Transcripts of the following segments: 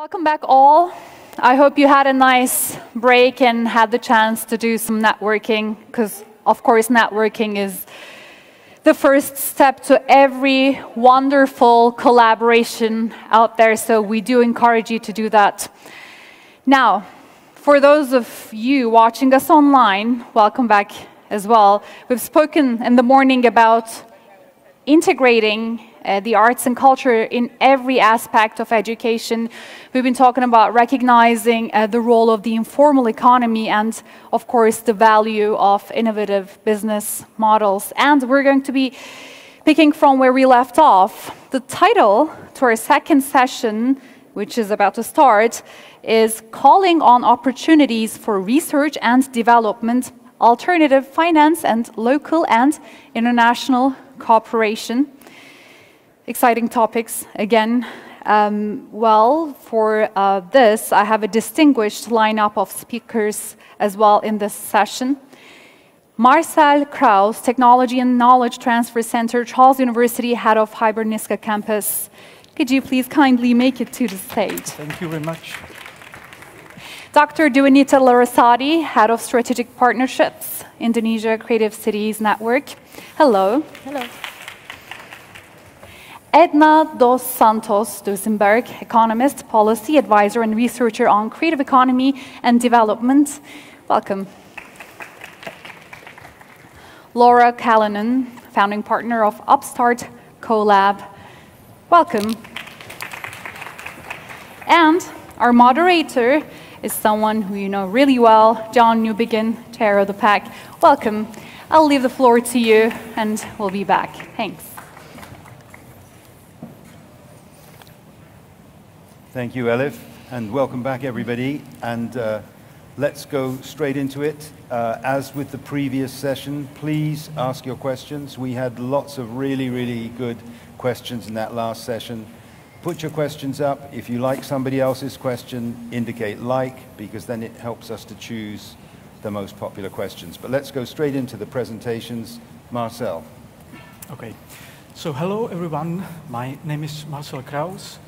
Welcome back, all. I hope you had a nice break and had the chance to do some networking, because, of course, networking is the first step to every wonderful collaboration out there. So, we do encourage you to do that. Now, for those of you watching us online, welcome back as well. We've spoken in the morning about integrating uh, the arts and culture in every aspect of education. We've been talking about recognizing uh, the role of the informal economy and, of course, the value of innovative business models. And we're going to be picking from where we left off. The title to our second session, which is about to start, is Calling on Opportunities for Research and Development, Alternative Finance, and Local and International Cooperation exciting topics again. Um, well, for uh, this, I have a distinguished lineup of speakers as well in this session. Marcel Kraus, Technology and Knowledge Transfer Center, Charles University, head of Hybernska campus. Could you please kindly make it to the stage? Thank you very much. Dr. Dwinita Larasati, head of Strategic Partnerships, Indonesia Creative Cities Network. Hello. Hello. Edna dos Santos Duisenberg, economist, policy advisor, and researcher on creative economy and development. Welcome. Laura Callanan, founding partner of Upstart CoLab. Welcome. And our moderator is someone who you know really well, John Newbigin, chair of the pack. Welcome. I'll leave the floor to you, and we'll be back. Thanks. Thank you, Elif, and welcome back, everybody. And uh, let's go straight into it. Uh, as with the previous session, please ask your questions. We had lots of really, really good questions in that last session. Put your questions up. If you like somebody else's question, indicate like, because then it helps us to choose the most popular questions. But let's go straight into the presentations. Marcel. Okay. So hello, everyone. My name is Marcel Kraus.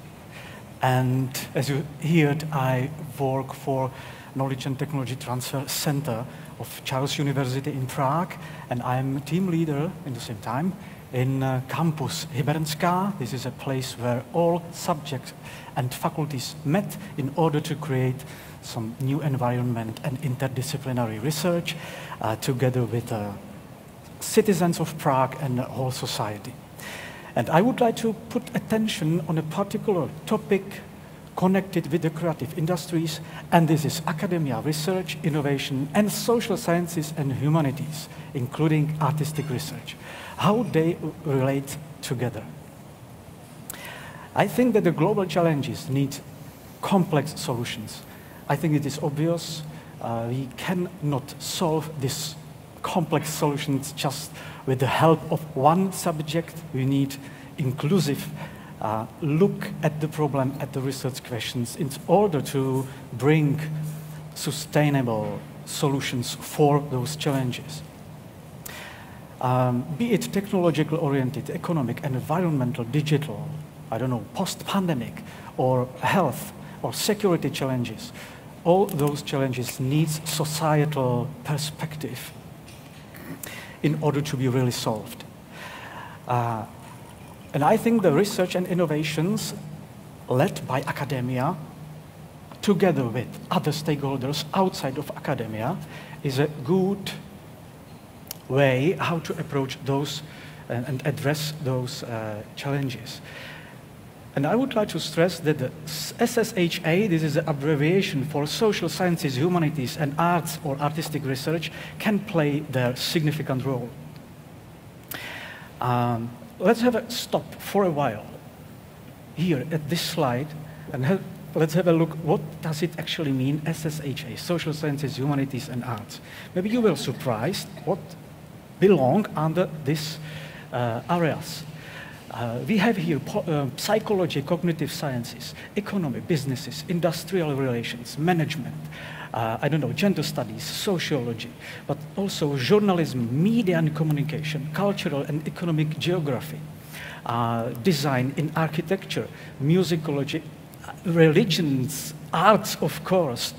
And as you heard, I work for Knowledge and Technology Transfer Center of Charles University in Prague, and I'm team leader in the same time in uh, campus Hybernska. This is a place where all subjects and faculties met in order to create some new environment and interdisciplinary research uh, together with uh, citizens of Prague and the whole society. And I would like to put attention on a particular topic connected with the creative industries, and this is academia, research, innovation, and social sciences and humanities, including artistic research. How they relate together. I think that the global challenges need complex solutions. I think it is obvious uh, we cannot solve these complex solutions just with the help of one subject. We need inclusive uh, look at the problem, at the research questions in order to bring sustainable solutions for those challenges. Um, be it technological oriented, economic, environmental, digital, I don't know, post pandemic, or health, or security challenges, all those challenges need societal perspective in order to be really solved. Uh, and I think the research and innovations led by academia, together with other stakeholders outside of academia, is a good way how to approach those and, and address those uh, challenges. And I would like to stress that the SSHA, this is an abbreviation for social sciences, humanities, and arts or artistic research, can play their significant role. Um, let's have a stop for a while here at this slide and have, let's have a look what does it actually mean SSHA, social sciences, humanities, and arts. Maybe you will surprised what belong under these uh, areas. Uh, we have here uh, psychology, cognitive sciences, economy, businesses, industrial relations, management, uh, I don't know, gender studies, sociology, but also journalism, media and communication, cultural and economic geography, uh, design in architecture, musicology, religions, arts, of course,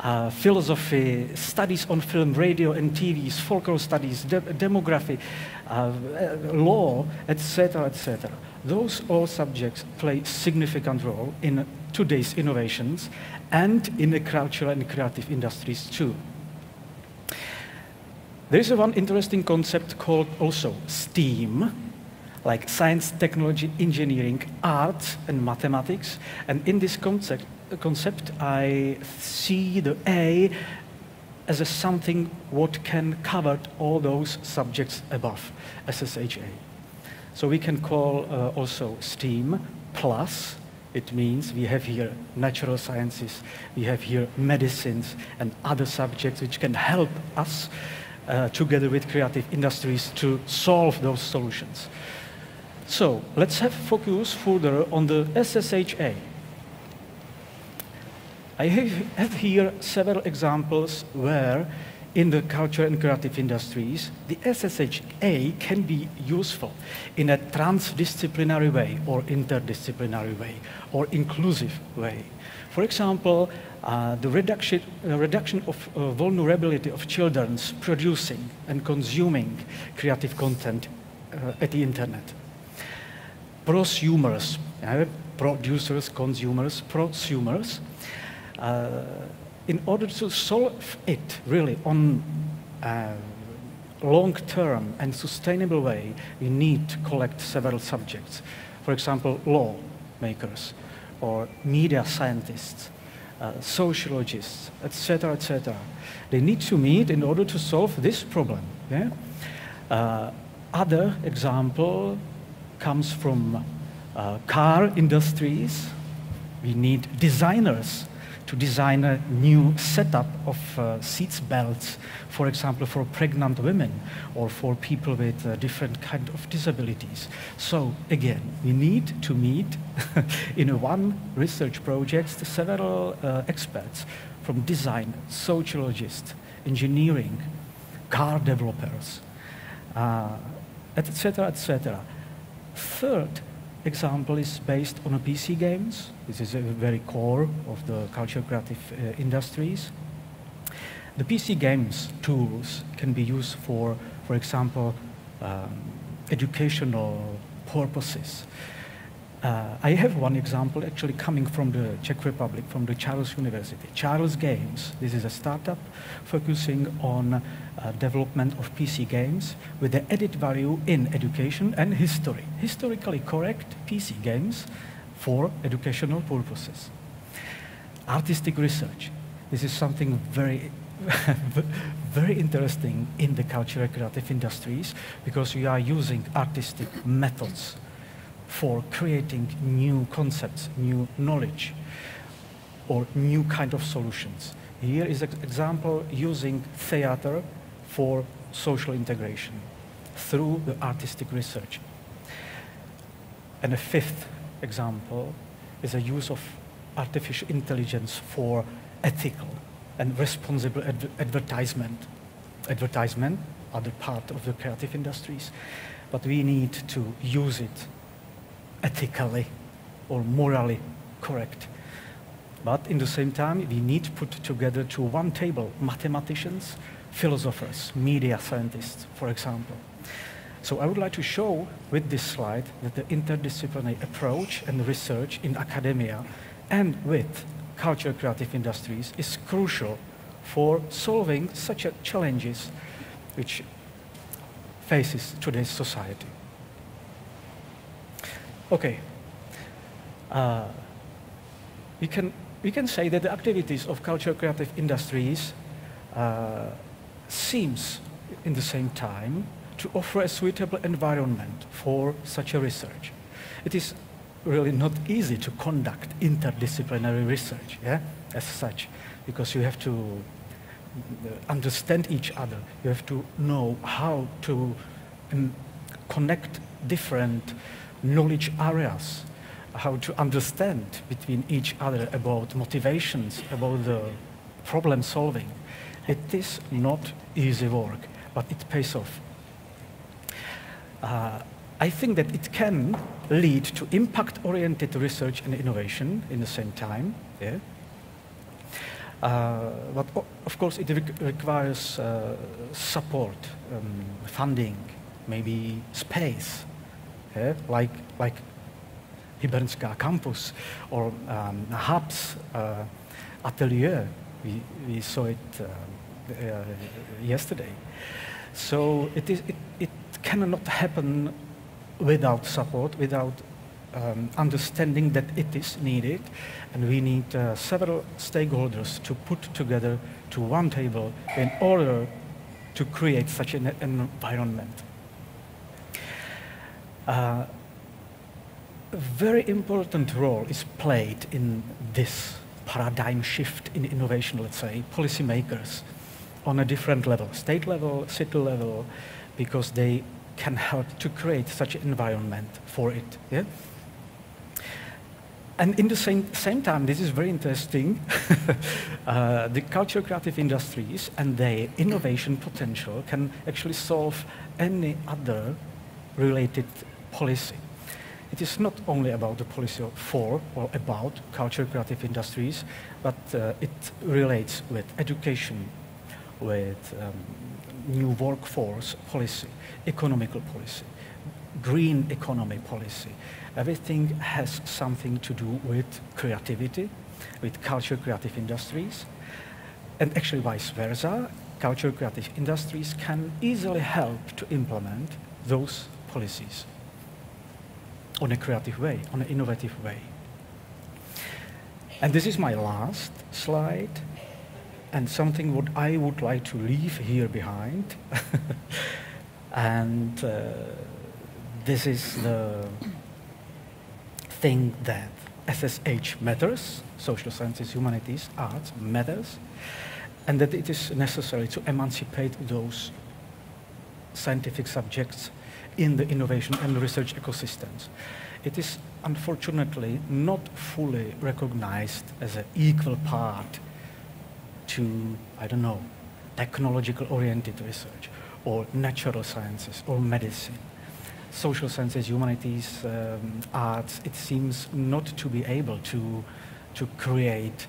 uh, philosophy, studies on film, radio, and TVs, folklore studies, de demography, uh, law, etc., etc. Those all subjects play significant role in today's innovations and in the cultural and creative industries too. There is one interesting concept called also STEAM, like science, technology, engineering, art, and mathematics. And in this concept, concept I see the A as a something what can cover all those subjects above, SSHA. So we can call uh, also STEAM plus, it means we have here natural sciences, we have here medicines and other subjects which can help us uh, together with creative industries to solve those solutions. So let's have focus further on the SSHA. I have here several examples where in the culture and creative industries, the SSHA can be useful in a transdisciplinary way or interdisciplinary way or inclusive way. For example, uh, the reduction, uh, reduction of uh, vulnerability of children producing and consuming creative content uh, at the internet. Prosumers, uh, producers, consumers, prosumers, uh, in order to solve it really on a long-term and sustainable way, we need to collect several subjects. For example, law makers or media scientists, uh, sociologists, etc., etc. They need to meet in order to solve this problem. Yeah? Uh, other example comes from uh, car industries. We need designers to design a new setup of uh, seats belts, for example, for pregnant women or for people with uh, different kind of disabilities. So again, we need to meet in a one research project several uh, experts from design, sociologists, engineering, car developers, etc., etc. Third, example is based on a PC games. This is a very core of the culture creative uh, industries. The PC games tools can be used for, for example, um, educational purposes. Uh, I have one example actually coming from the Czech Republic, from the Charles University. Charles Games, this is a startup focusing on uh, development of PC games with the added value in education and history. Historically correct PC games for educational purposes. Artistic research. This is something very very interesting in the cultural creative industries because we are using artistic methods for creating new concepts, new knowledge, or new kind of solutions. Here is an example using theater for social integration through the artistic research. And a fifth example is a use of artificial intelligence for ethical and responsible adver advertisement. Advertisement, other part of the creative industries, but we need to use it ethically or morally correct. But in the same time, we need to put together to one table mathematicians, philosophers, media scientists, for example. So I would like to show with this slide that the interdisciplinary approach and research in academia and with culture creative industries is crucial for solving such challenges which faces today's society. Okay. Uh, we, can, we can say that the activities of cultural creative industries uh, seems in the same time to offer a suitable environment for such a research. It is really not easy to conduct interdisciplinary research, yeah, as such, because you have to understand each other. You have to know how to um, connect different knowledge areas, how to understand between each other about motivations, about the problem solving. It is not easy work, but it pays off. Uh, I think that it can lead to impact-oriented research and innovation in the same time. Yeah? Uh, but of course, it re requires uh, support, um, funding, maybe space, yeah? like like Hybernská campus or um, uh, atelier. We, we saw it uh, uh, yesterday. So it, is, it, it cannot happen without support, without um, understanding that it is needed, and we need uh, several stakeholders to put together to one table in order to create such an, environment. Uh, a very important role is played in this paradigm shift in innovation, let's say, policymakers on a different level, state level, city level, because they can help to create such an environment for it. Yeah? And in the same, same time, this is very interesting, uh, the culture creative industries and their innovation potential can actually solve any other related policy. It is not only about the policy for or about culture creative industries, but uh, it relates with education, with um, new workforce policy, economical policy, green economy policy. Everything has something to do with creativity, with culture creative industries, and actually vice versa. Culture creative industries can easily help to implement those policies on a creative way, on an innovative way. And this is my last slide and something what I would like to leave here behind. and uh, this is the thing that SSH matters, social sciences, humanities, arts matters, and that it is necessary to emancipate those scientific subjects in the innovation and research ecosystems. It is unfortunately not fully recognized as an equal part to, I don't know, technological oriented research or natural sciences or medicine. Social sciences, humanities, um, arts, it seems not to be able to, to create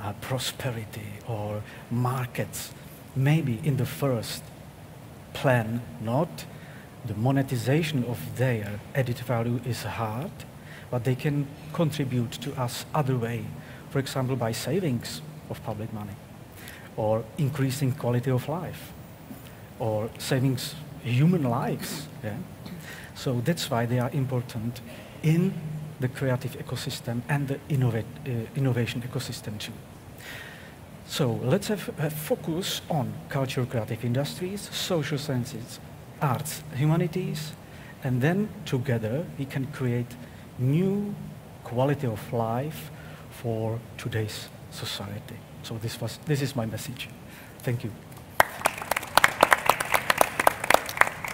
uh, prosperity or markets. Maybe in the first plan, not. The monetization of their added value is hard, but they can contribute to us other way. For example, by savings of public money, or increasing quality of life, or saving human lives. Yeah? So that's why they are important in the creative ecosystem and the uh, innovation ecosystem too. So let's have a focus on cultural creative industries, social sciences, arts, humanities, and then together we can create new quality of life for today's society. So this, was, this is my message. Thank you.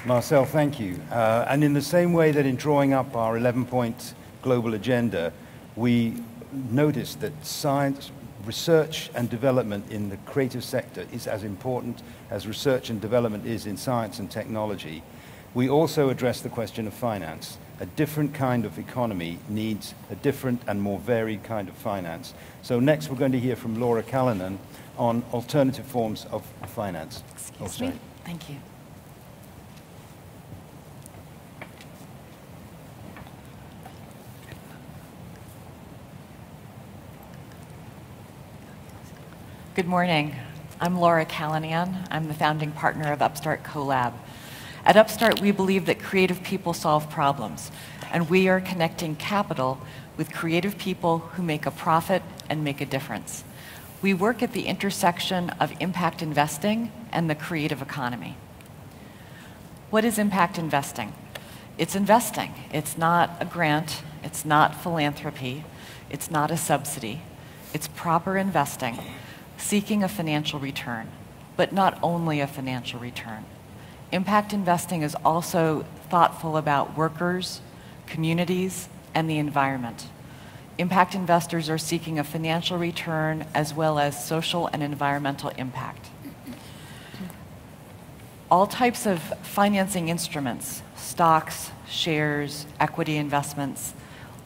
Marcel, thank you. Uh, and in the same way that in drawing up our 11-point global agenda, we noticed that science, research and development in the creative sector is as important as research and development is in science and technology. We also address the question of finance. A different kind of economy needs a different and more varied kind of finance. So next we're going to hear from Laura Callanan on alternative forms of finance. Excuse me. Thank you. Good morning. I'm Laura Callanan. I'm the founding partner of Upstart CoLab. At Upstart, we believe that creative people solve problems, and we are connecting capital with creative people who make a profit and make a difference. We work at the intersection of impact investing and the creative economy. What is impact investing? It's investing. It's not a grant. It's not philanthropy. It's not a subsidy. It's proper investing, seeking a financial return, but not only a financial return. Impact investing is also thoughtful about workers, communities, and the environment. Impact investors are seeking a financial return as well as social and environmental impact. all types of financing instruments, stocks, shares, equity investments,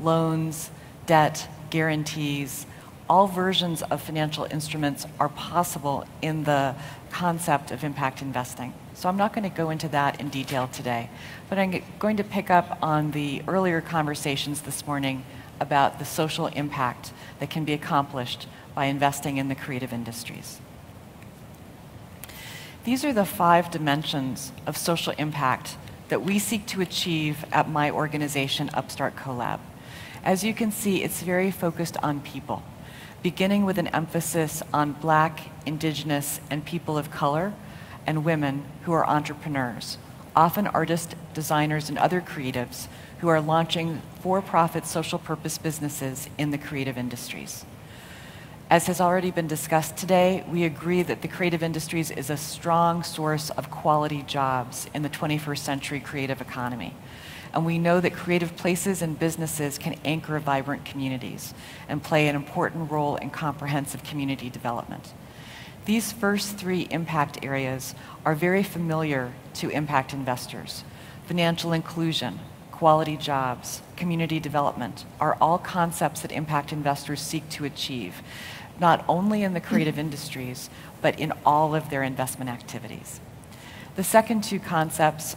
loans, debt, guarantees, all versions of financial instruments are possible in the concept of impact investing. So I'm not going to go into that in detail today, but I'm going to pick up on the earlier conversations this morning about the social impact that can be accomplished by investing in the creative industries. These are the five dimensions of social impact that we seek to achieve at my organization, Upstart CoLab. As you can see, it's very focused on people, beginning with an emphasis on black, indigenous, and people of color, and women who are entrepreneurs, often artists, designers, and other creatives who are launching for-profit social purpose businesses in the creative industries. As has already been discussed today, we agree that the creative industries is a strong source of quality jobs in the 21st century creative economy. And we know that creative places and businesses can anchor vibrant communities and play an important role in comprehensive community development. These first three impact areas are very familiar to impact investors. Financial inclusion, quality jobs, community development are all concepts that impact investors seek to achieve, not only in the creative industries, but in all of their investment activities. The second two concepts,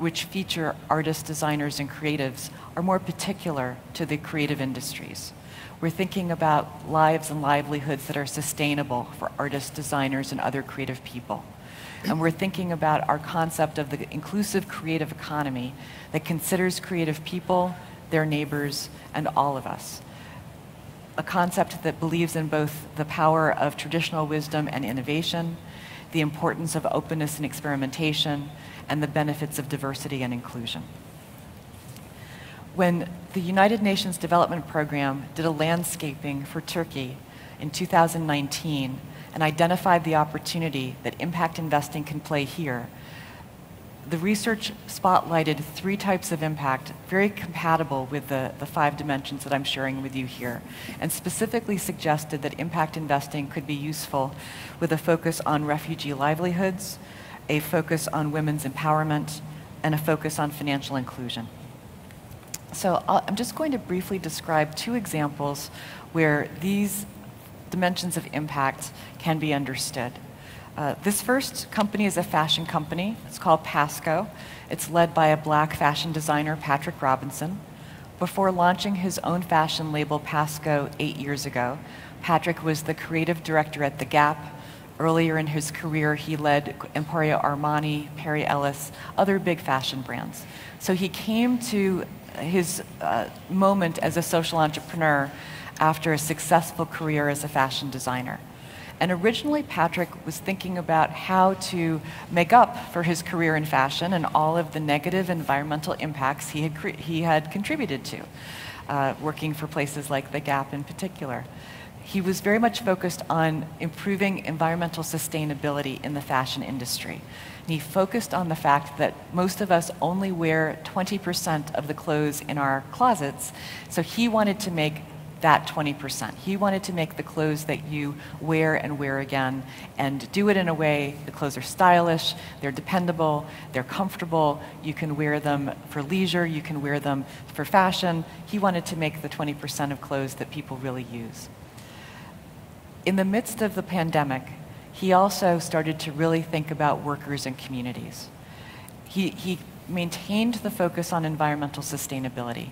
which feature artists, designers, and creatives, are more particular to the creative industries. We're thinking about lives and livelihoods that are sustainable for artists, designers, and other creative people. And we're thinking about our concept of the inclusive creative economy that considers creative people, their neighbors, and all of us. A concept that believes in both the power of traditional wisdom and innovation, the importance of openness and experimentation, and the benefits of diversity and inclusion. When the United Nations Development Program did a landscaping for Turkey in 2019, and identified the opportunity that impact investing can play here. The research spotlighted three types of impact, very compatible with the, the five dimensions that I'm sharing with you here, and specifically suggested that impact investing could be useful with a focus on refugee livelihoods, a focus on women's empowerment, and a focus on financial inclusion. So i am just going to briefly describe two examples where these dimensions of impact can be understood. Uh, this first company is a fashion company. It's called Paskho. It's led by a black fashion designer, Patrick Robinson. Before launching his own fashion label, Paskho, eight years ago, Patrick was the creative director at The Gap. Earlier in his career, he led Emporio Armani, Perry Ellis, other big fashion brands. So he came to his uh, moment as a social entrepreneur after a successful career as a fashion designer. And originally, Patrick was thinking about how to make up for his career in fashion and all of the negative environmental impacts he had, he had contributed to, uh, working for places like The Gap in particular. He was very much focused on improving environmental sustainability in the fashion industry. And he focused on the fact that most of us only wear 20% of the clothes in our closets, so he wanted to make that 20%. He wanted to make the clothes that you wear and wear again and do it in a way the clothes are stylish, they're dependable, they're comfortable, you can wear them for leisure, you can wear them for fashion. He wanted to make the 20% of clothes that people really use. In the midst of the pandemic, he also started to really think about workers and communities. He, he maintained the focus on environmental sustainability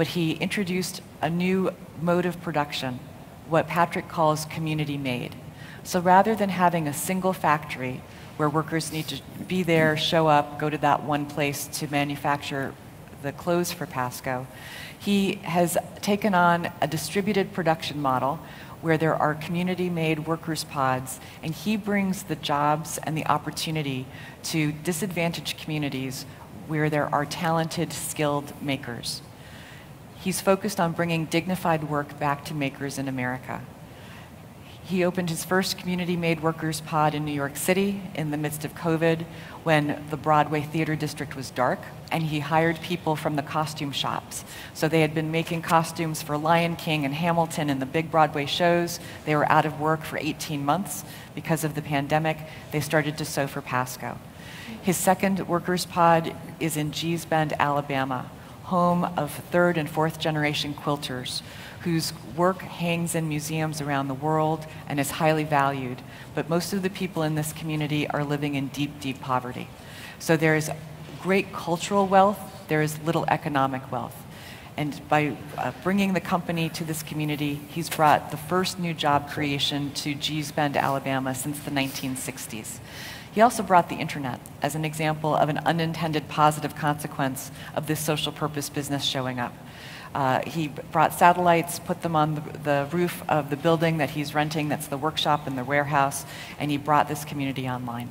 but he introduced a new mode of production, what Patrick calls community made. So rather than having a single factory where workers need to be there, show up, go to that one place to manufacture the clothes for Paskho, he has taken on a distributed production model where there are community-made workers pods, and he brings the jobs and the opportunity to disadvantaged communities where there are talented, skilled makers. He's focused on bringing dignified work back to makers in America. He opened his first community made workers pod in New York City in the midst of COVID when the Broadway theater district was dark, and he hired people from the costume shops. So they had been making costumes for Lion King and Hamilton and the big Broadway shows. They were out of work for 18 months because of the pandemic. They started to sew for Paskho. His second workers' pod is in Gee's Bend, Alabama, home of third and fourth generation quilters whose work hangs in museums around the world and is highly valued. But most of the people in this community are living in deep, deep poverty. So there is great cultural wealth, there is little economic wealth. And by uh, bringing the company to this community, he's brought the first new job creation to Gee's Bend, Alabama since the 1960s. He also brought the internet as an example of an unintended positive consequence of this social purpose business showing up. Uh, he brought satellites, put them on the, the, roof of the building that he's renting, that's the workshop and the warehouse, and he brought this community online.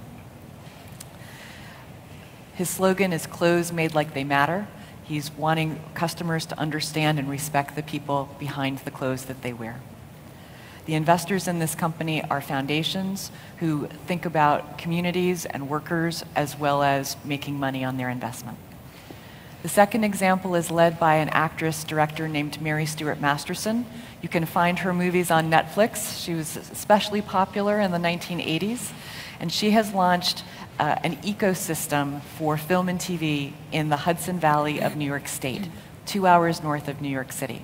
His slogan is clothes made like they matter. He's wanting customers to understand and respect the people behind the clothes that they wear. The investors in this company are foundations who think about communities and workers as well as making money on their investment. The second example is led by an actress director named Mary Stuart Masterson. You can find her movies on Netflix. She was especially popular in the 1980s, and she has launched uh, an ecosystem for film and TV in the Hudson Valley of New York State, two hours north of New York City.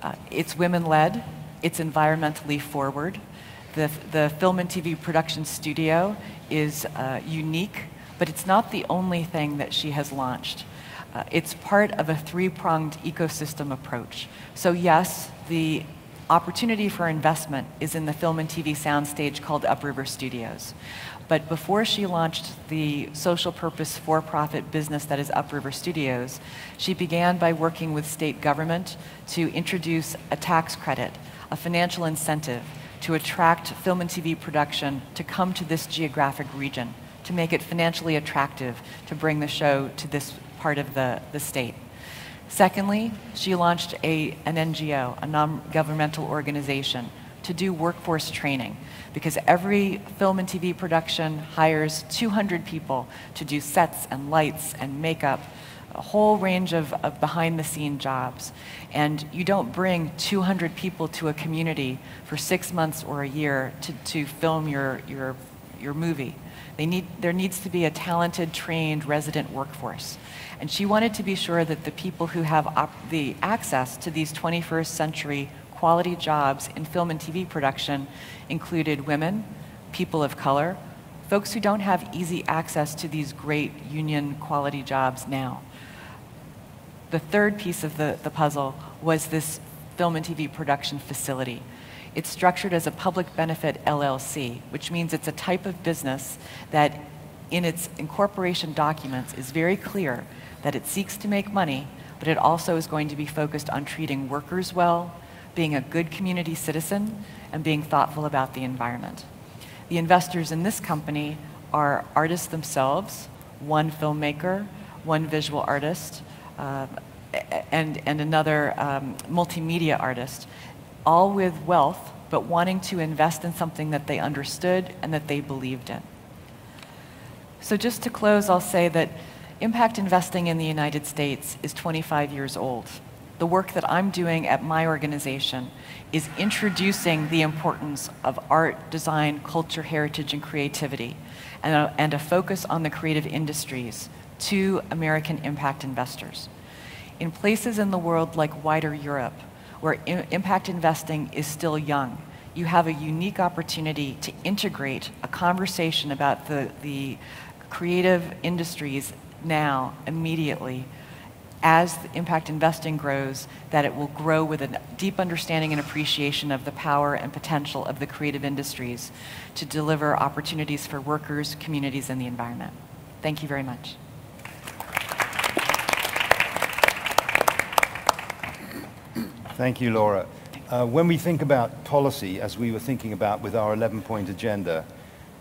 Uh, it's women led, it's environmentally forward. The, the film and TV production studio is uh, unique, but it's not the only thing that she has launched. Uh, it's part of a three-pronged ecosystem approach. So yes, the opportunity for investment is in the film and TV soundstage called Upriver Studios. But before she launched the social purpose for profit business that is Upriver Studios, she began by working with state government to introduce a tax credit a financial incentive to attract film and TV production to come to this geographic region, to make it financially attractive to bring the show to this part of the, the state. Secondly, she launched a, an NGO, a non-governmental organization, to do workforce training because every film and TV production hires 200 people to do sets and lights and makeup a whole range of, of behind the scene jobs. And you don't bring 200 people to a community for six months or a year to, to film your, your, your movie. They need, there needs to be a talented, trained resident workforce. And she wanted to be sure that the people who have the access to these 21st century quality jobs in film and TV production included women, people of color, folks who don't have easy access to these great union quality jobs now the third piece of the, the puzzle was this film and TV production facility. It's structured as a public benefit LLC, which means it's a type of business that in its incorporation documents is very clear that it seeks to make money, but it also is going to be focused on treating workers well, being a good community citizen, and being thoughtful about the environment. The investors in this company are artists themselves, one filmmaker, one visual artist, uh, and, and another um, multimedia artist, all with wealth, but wanting to invest in something that they understood and that they believed in. So, just to close, I'll say that impact investing in the United States is 25 years old. The work that I'm doing at my organization is introducing the importance of art, design, culture, heritage, and creativity, and a, and a focus on the creative industries to American impact investors. In places in the world like wider Europe, where impact investing is still young, you have a unique opportunity to integrate a conversation about the, the creative industries now, immediately, as impact investing grows, that it will grow with a deep understanding and appreciation of the power and potential of the creative industries to deliver opportunities for workers, communities, and the environment. Thank you very much. Thank you, Laura. Uh, when we think about policy, as we were thinking about with our 11-point agenda,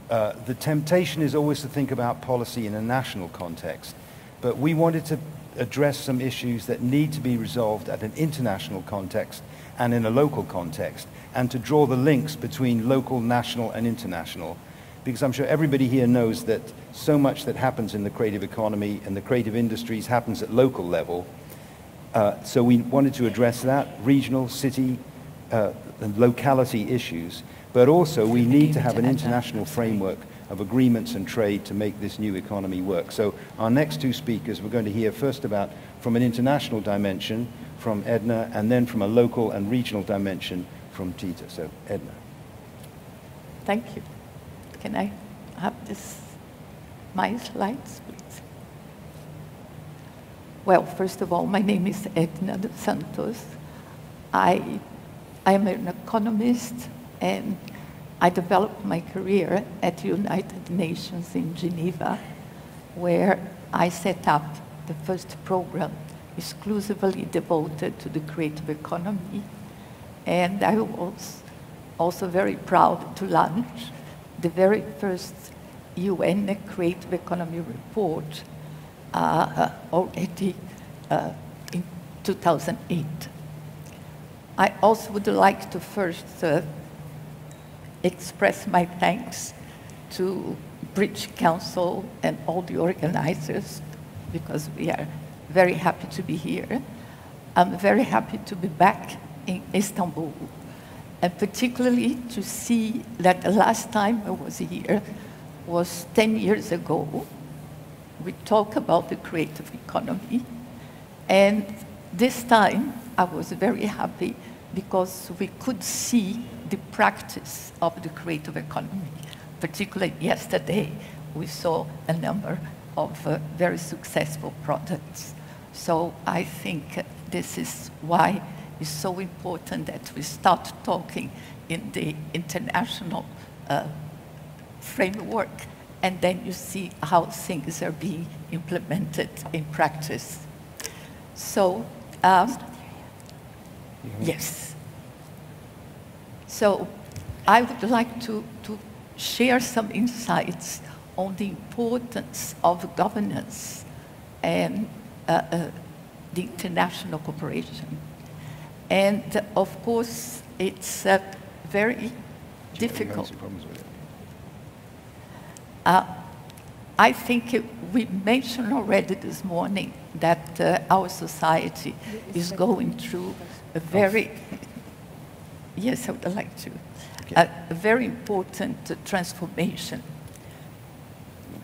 uh, the temptation is always to think about policy in a national context. But we wanted to address some issues that need to be resolved at an international context and in a local context, and to draw the links between local, national, and international. Because I'm sure everybody here knows that so much that happens in the creative economy and the creative industries happens at local level, uh, so we wanted to address that, regional, city, uh, and locality issues. But also we need to have an international framework of agreements and trade to make this new economy work. So our next two speakers, we're going to hear first about from an international dimension from Edna, and then from a local and regional dimension from Tita. So Edna. Thank you. Can I have this, my slides, please? Well, first of all, my name is Edna dos Santos. I, I am an economist and I developed my career at the United Nations in Geneva, where I set up the first program exclusively devoted to the creative economy. And I was also very proud to launch the very first UN Creative Economy report already uh, in 2008. I also would like to first uh, express my thanks to British Council and all the organizers because we are very happy to be here. I'm very happy to be back in Istanbul and particularly to see that the last time I was here was 10 years ago. We talk about the creative economy. And this time I was very happy because we could see the practice of the creative economy. Particularly yesterday, we saw a number of uh, very successful products. So I think this is why it's so important that we start talking in the international uh, framework and then you see how things are being implemented in practice. So, um, yes. So I would like to, to share some insights on the importance of governance and uh, uh, the international cooperation. And of course, it's uh, very difficult. Uh, I think we mentioned already this morning that uh, our society is going through a very, yes, I would like to, okay. a, a, very important uh, transformation.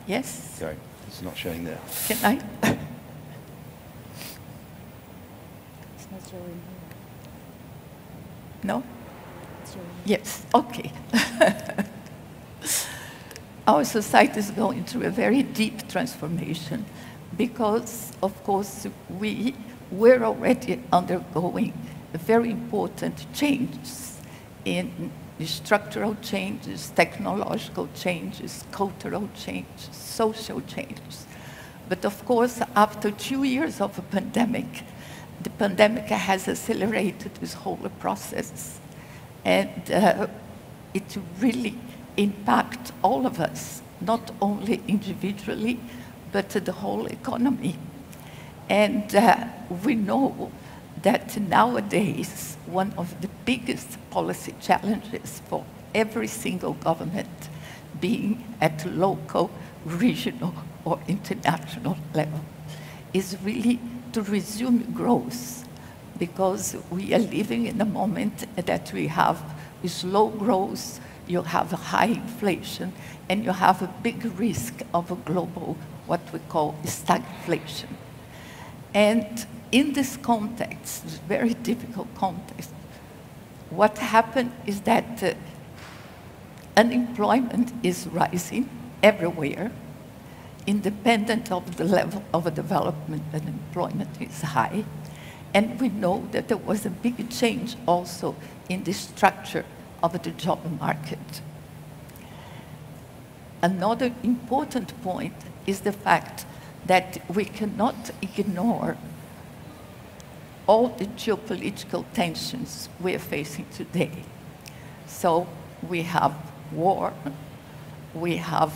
Yes? Sorry, it's not showing there. Can I? No? Yes, okay. Our society is going through a very deep transformation because, of course, we were already undergoing very important changes in structural changes, technological changes, cultural changes, social changes. But of course, after two years of a pandemic, the pandemic has accelerated this whole process. And uh, it really impacts all of us, not only individually, but the whole economy. And uh, we know that nowadays, one of the biggest policy challenges for every single government being at local, regional, or international level is really to resume growth because we are living in a moment that we have slow growth, you have high inflation, and you have a big risk of a global, what we call stagflation. And in this context, this very difficult context, what happened is that uh, unemployment is rising everywhere, independent of the level of development and employment is high. And we know that there was a big change also in the structure of the job market. Another important point is the fact that we cannot ignore all the geopolitical tensions we are facing today. So we have war, we have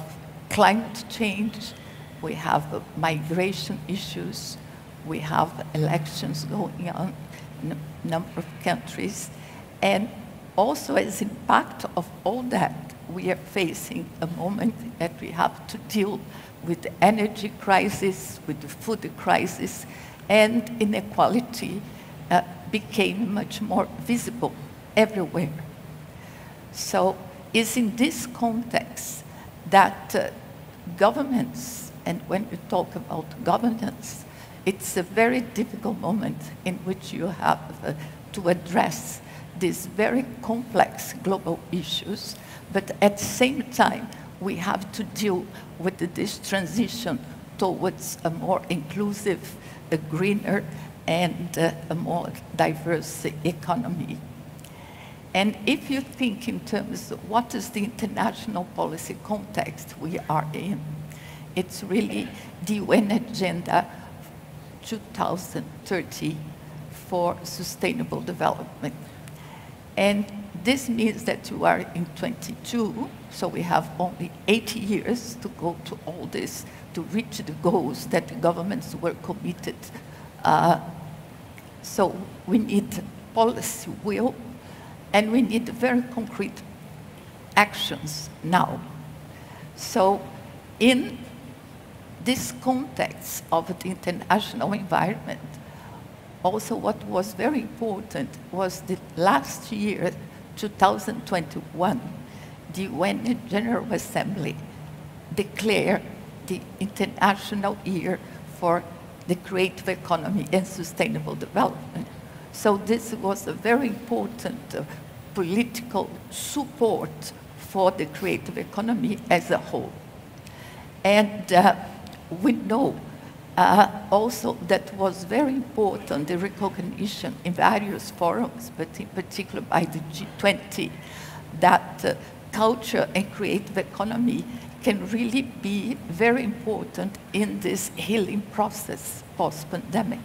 climate change, we have migration issues, we have elections going on in a number of countries, and also as impact of all that, we are facing a moment that we have to deal with the energy crisis, with the food crisis, and inequality uh, became much more visible everywhere. So it's in this context that uh, governments, and when we talk about governance, it's a very difficult moment in which you have uh, to address these very complex global issues, but at the same time, we have to deal with this transition towards a more inclusive, a greener, and uh, a more diverse economy. And if you think in terms of what is the international policy context we are in, it's really the UN Agenda 2030 for Sustainable Development. And this means that you are in 22, so we have only 80 years to go to all this to reach the goals that the governments were committed. Uh, so we need policy will, and we need very concrete actions now. So in this context of the international environment, also what was very important was the last year, 2021, the UN General Assembly declared the International Year for the Creative Economy and Sustainable Development. So this was a very important uh, political support for the creative economy as a whole. And uh, we know uh, also that was very important, the recognition in various forums, but in particular by the G20, that uh, culture and creative economy can really be very important in this healing process post-pandemic.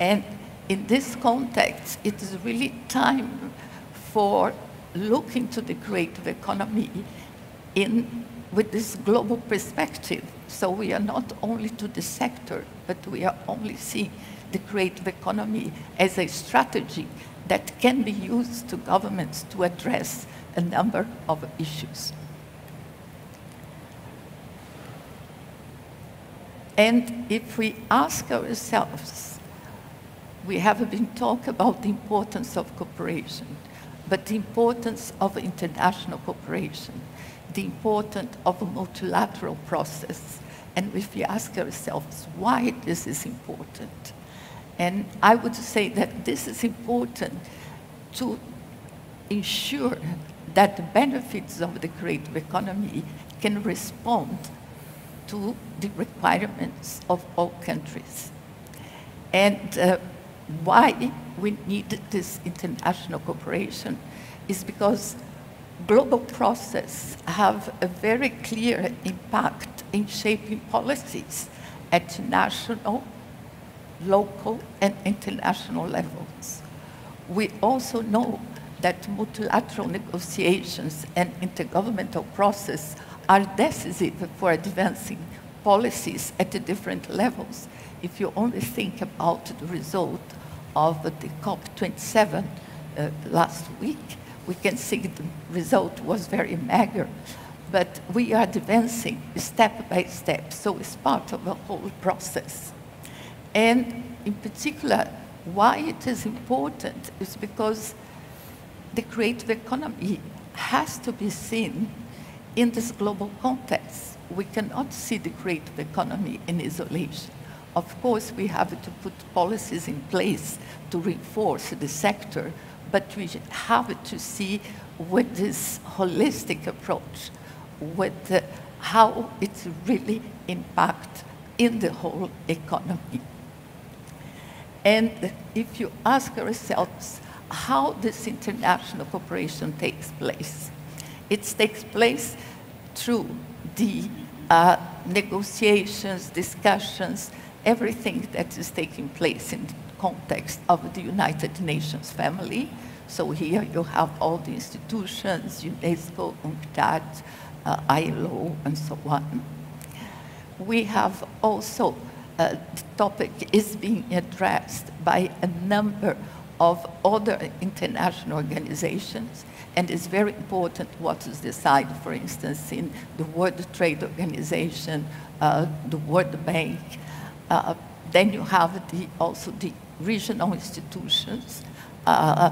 And in this context, it is really time for looking to the creative economy in, with this global perspective so we are not only to the sector, but we are only seeing the creative economy as a strategy that can be used to governments to address a number of issues. And if we ask ourselves, we have been talking about the importance of cooperation, but the importance of international cooperation the importance of a multilateral process. And if we ask ourselves why this is important, and I would say that this is important to ensure that the benefits of the creative economy can respond to the requirements of all countries. And uh, why we need this international cooperation is because global process have a very clear impact in shaping policies at national, local, and international levels. We also know that multilateral negotiations and intergovernmental process are decisive for advancing policies at different levels. If you only think about the result of the COP27 uh, last week, we can see the result was very meager. But we are advancing step by step, so it's part of a whole process. And in particular, why it is important is because the creative economy has to be seen in this global context. We cannot see the creative economy in isolation. Of course, we have to put policies in place to reinforce the sector, but we have to see with this holistic approach, with how it really impacts in the whole economy. And if you ask ourselves how this international cooperation takes place, it takes place through the uh, negotiations, discussions, everything that is taking place in context of the United Nations family. So here you have all the institutions, UNESCO, UNCTAD, uh, ILO, and so on. We have also, uh, the topic is being addressed by a number of other international organizations, and it's very important what is decided, for instance, in the World Trade Organization, uh, the World Bank. Uh, then you have the, also the regional institutions. Uh,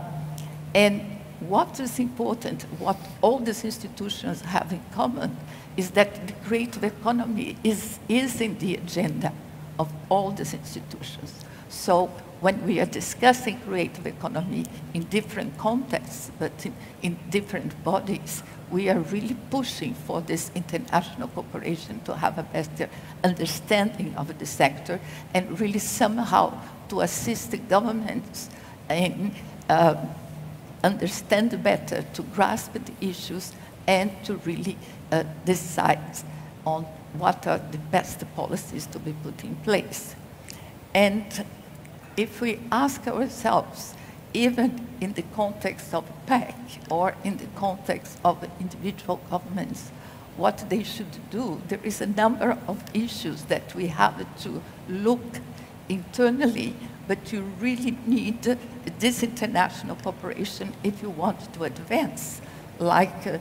and what is important, what all these institutions have in common, is that the creative economy is, is in the agenda of all these institutions. So when we are discussing creative economy in different contexts, but in, in different bodies, we are really pushing for this international cooperation to have a better understanding of the sector and really somehow to assist the governments in uh, understand better, to grasp the issues, and to really uh, decide on what are the best policies to be put in place. And if we ask ourselves, even in the context of PEC or in the context of individual governments, what they should do, there is a number of issues that we have to look internally, but you really need this international cooperation if you want to advance, like uh,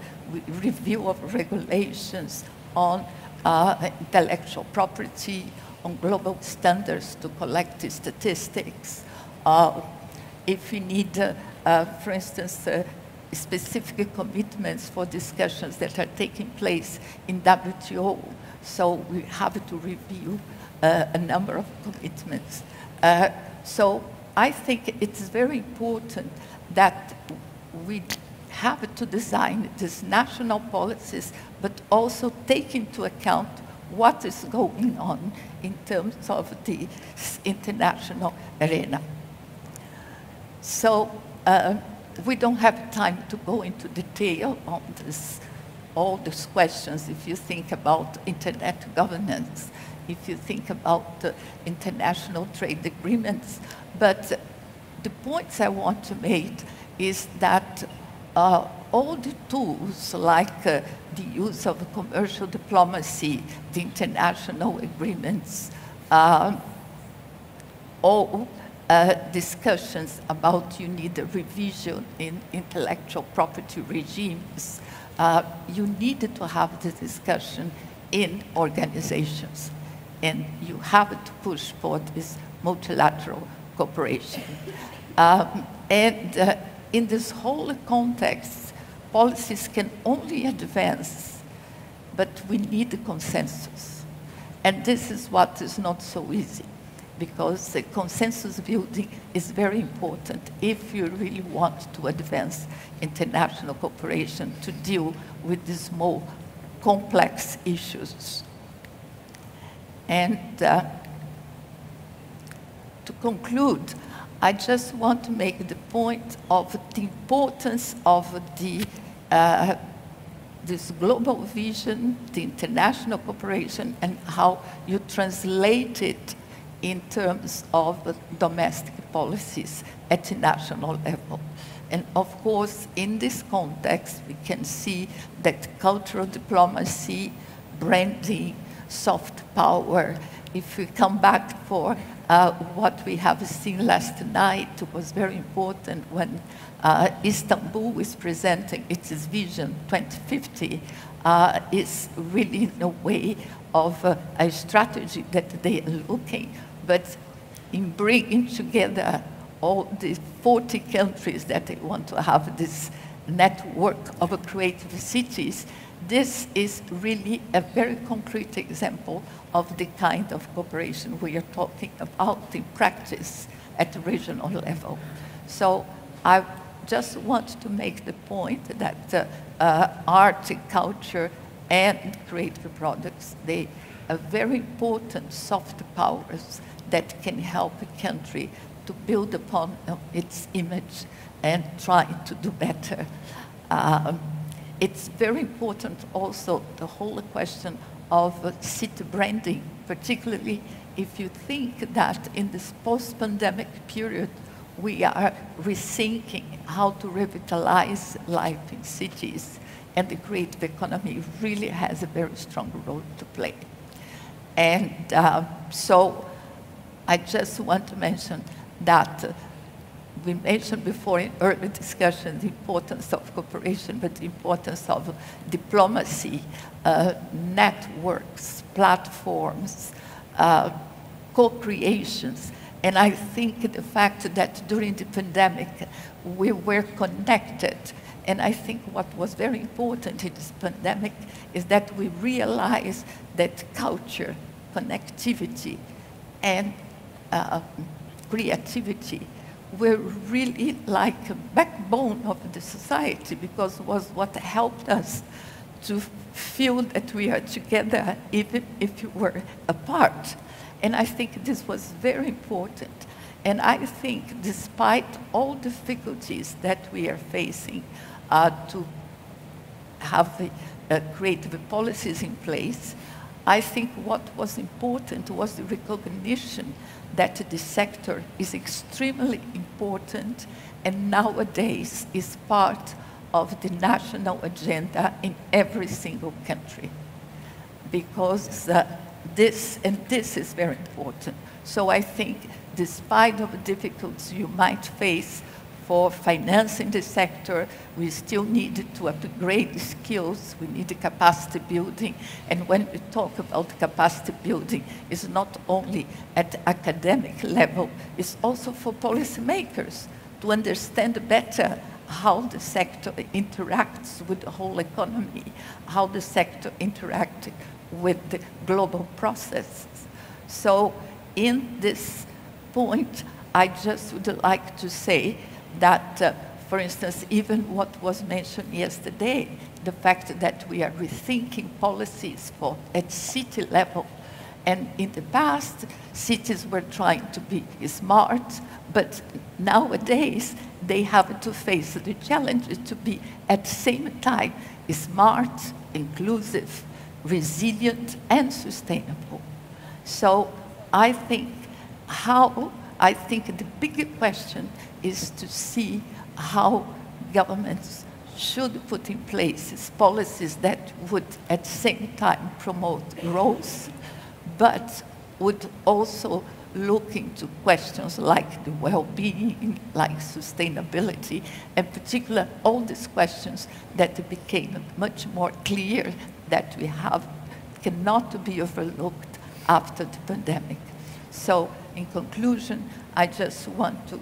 review of regulations on uh, intellectual property, on global standards to collect statistics, uh, if you need, uh, uh, for instance, uh, specific commitments for discussions that are taking place in WTO. So we have to review a number of commitments. Uh, so I think it's very important that we have to design these national policies, but also take into account what is going on in terms of the international arena. So uh, we don't have time to go into detail on this, all these questions. If you think about internet governance, if you think about uh, international trade agreements, but the points I want to make is that uh, all the tools like uh, the use of commercial diplomacy, the international agreements, uh, all uh, discussions about you need a revision in intellectual property regimes, uh, you need to have the discussion in organizations. And you have to push for this multilateral cooperation. Um, and uh, in this whole context, policies can only advance, but we need a consensus. And this is what is not so easy because the consensus building is very important if you really want to advance international cooperation to deal with these more complex issues. And uh, to conclude, I just want to make the point of the importance of the uh, this global vision, the international cooperation, and how you translate it in terms of domestic policies at the national level. And of course, in this context, we can see that cultural diplomacy, branding, soft power, if we come back for uh, what we have seen last night, it was very important when uh, Istanbul is presenting its vision 2050, uh, is really in a way of uh, a strategy that they are looking. But in bringing together all the 40 countries that they want to have this network of creative cities, this is really a very concrete example of the kind of cooperation we are talking about in practice at the regional level. So I just want to make the point that uh, uh, art, culture, and creative products, they are very important soft powers that can help a country to build upon uh, its image and try to do better. Um, it's very important also the whole question of uh, city branding, particularly if you think that in this post-pandemic period, we are rethinking how to revitalize life in cities, and the creative economy really has a very strong role to play. And uh, so I just want to mention that uh, we mentioned before in early discussion the importance of cooperation, but the importance of diplomacy, uh, networks, platforms, uh, co-creations. And I think the fact that during the pandemic we were connected, and I think what was very important in this pandemic is that we realized that culture, connectivity, and uh, creativity were really like a backbone of the society because it was what helped us to feel that we are together even if we were apart. And I think this was very important. And I think despite all difficulties that we are facing uh, to have the uh, creative policies in place, I think what was important was the recognition that the sector is extremely important and nowadays is part of the national agenda in every single country. Because uh, this, and this is very important. So I think despite of the difficulties you might face for financing the sector, we still need to upgrade skills, we need capacity building, and when we talk about capacity building, it's not only at academic level, it's also for policymakers to understand better how the sector interacts with the whole economy, how the sector interacts with the global processes. So in this point, I just would like to say that, uh, for instance, even what was mentioned yesterday, the fact that we are rethinking policies for at city level. And in the past, cities were trying to be smart, but nowadays they have to face the challenge to be at the same time smart, inclusive, resilient, and sustainable. So I think how, I think the bigger question is to see how governments should put in place policies that would at the same time promote growth, but would also look into questions like the well-being, like sustainability, and particularly all these questions that became much more clear that we have cannot be overlooked after the pandemic. So in conclusion, I just want to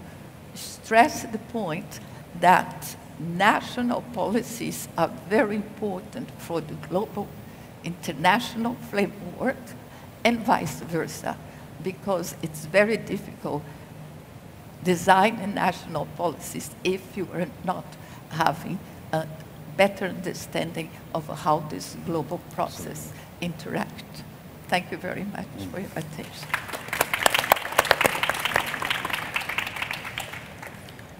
stress the point that national policies are very important for the global international framework and vice versa because it's very difficult designing national policies if you are not having a better understanding of how this global process interact. Thank you very much for your attention.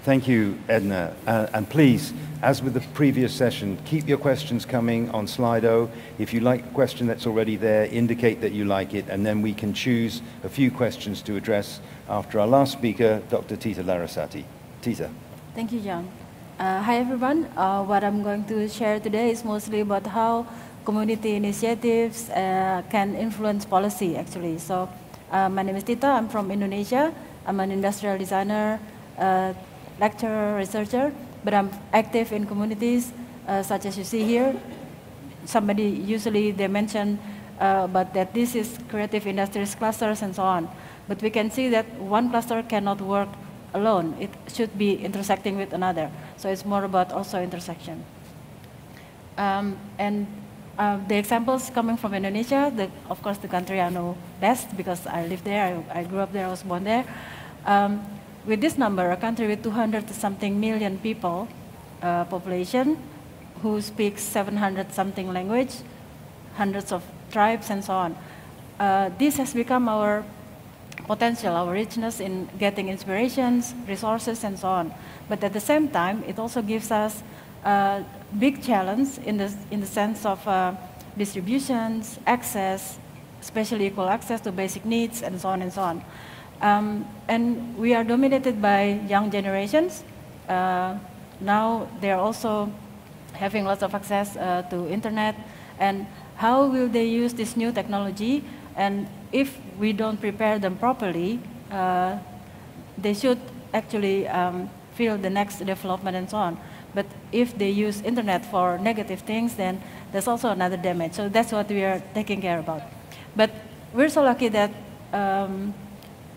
Thank you, Edna. Uh, and please, as with the previous session, keep your questions coming on Slido. If you like a question that's already there, indicate that you like it, and then we can choose a few questions to address after our last speaker, Dr. Tita Larasati. Tita. Thank you, John. Uh, hi, everyone. Uh, what I'm going to share today is mostly about how community initiatives uh, can influence policy, actually. So uh, my name is Tita. I'm from Indonesia. I'm an industrial designer, uh, lecturer, researcher, but I'm active in communities uh, such as you see here. Somebody usually they mention uh, but that this is creative industries clusters and so on. But we can see that one cluster cannot work alone. It should be intersecting with another. So it's more about also intersection. Um, and uh, the examples coming from Indonesia, the, of course the country I know best because I live there, I, I grew up there, I was born there. Um, with this number, a country with 200 something million people uh, population who speaks 700 something language, hundreds of tribes and so on. Uh, this has become our potential, our richness in getting inspirations, resources, and so on. But at the same time, it also gives us a big challenge in the, in the sense of uh, distributions, access, especially equal access to basic needs, and so on and so on. Um, and we are dominated by young generations. Uh, now they're also having lots of access uh, to internet. And how will they use this new technology? And if we don't prepare them properly, uh, they should actually um, feel the next development and so on. But if they use internet for negative things, then there's also another damage. So that's what we are taking care about. But we're so lucky that um,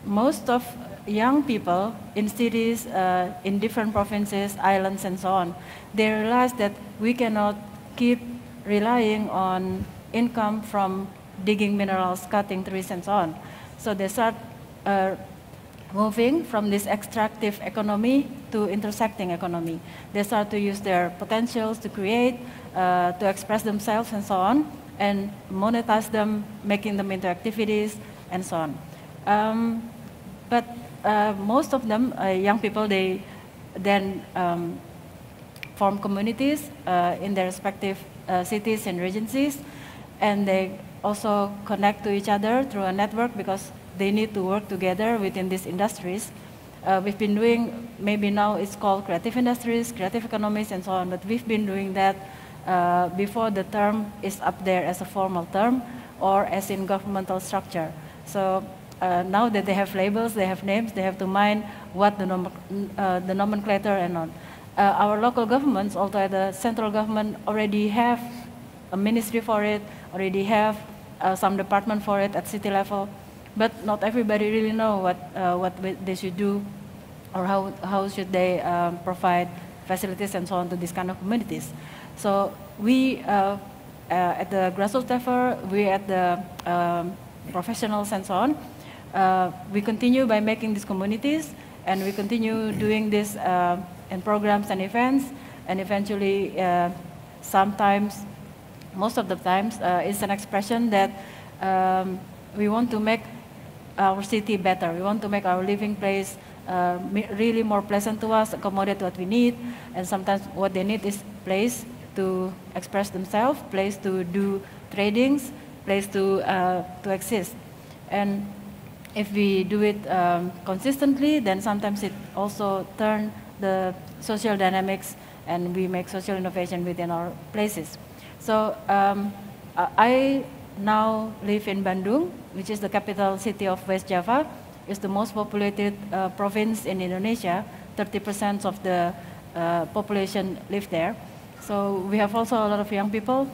most of young people in cities, uh, in different provinces, islands, and so on, they realize that we cannot keep relying on income from digging minerals, cutting trees, and so on. So they start uh, moving from this extractive economy to intersecting economy. They start to use their potentials to create, uh, to express themselves, and so on, and monetize them, making them into activities, and so on. Um, but uh, most of them, uh, young people, they then um, form communities uh, in their respective uh, cities and regencies, and they also connect to each other through a network because they need to work together within these industries. Uh, we've been doing, maybe now it's called creative industries, creative economies, and so on, but we've been doing that uh, before the term is up there as a formal term or as in governmental structure. So uh, now that they have labels, they have names, they have to mind what the, nom uh, the nomenclature and on. Uh, our local governments, although the central government already have a ministry for it, already have uh, some department for it at city level, but not everybody really know what, uh, what they should do or how, how should they um, provide facilities and so on to these kind of communities. So we, uh, at the grassroots level, we at the um, professionals and so on, uh, we continue by making these communities and we continue doing this uh, in programs and events and eventually uh, sometimes most of the times uh, it's an expression that um, we want to make our city better. We want to make our living place uh, really more pleasant to us accommodate what we need and sometimes what they need is place to express themselves place to do tradings place to uh, to exist. And if we do it um, consistently, then sometimes it also turn the social dynamics and we make social innovation within our places. So um, I now live in Bandung, which is the capital city of West Java. It's the most populated uh, province in Indonesia. 30% of the uh, population live there. So we have also a lot of young people,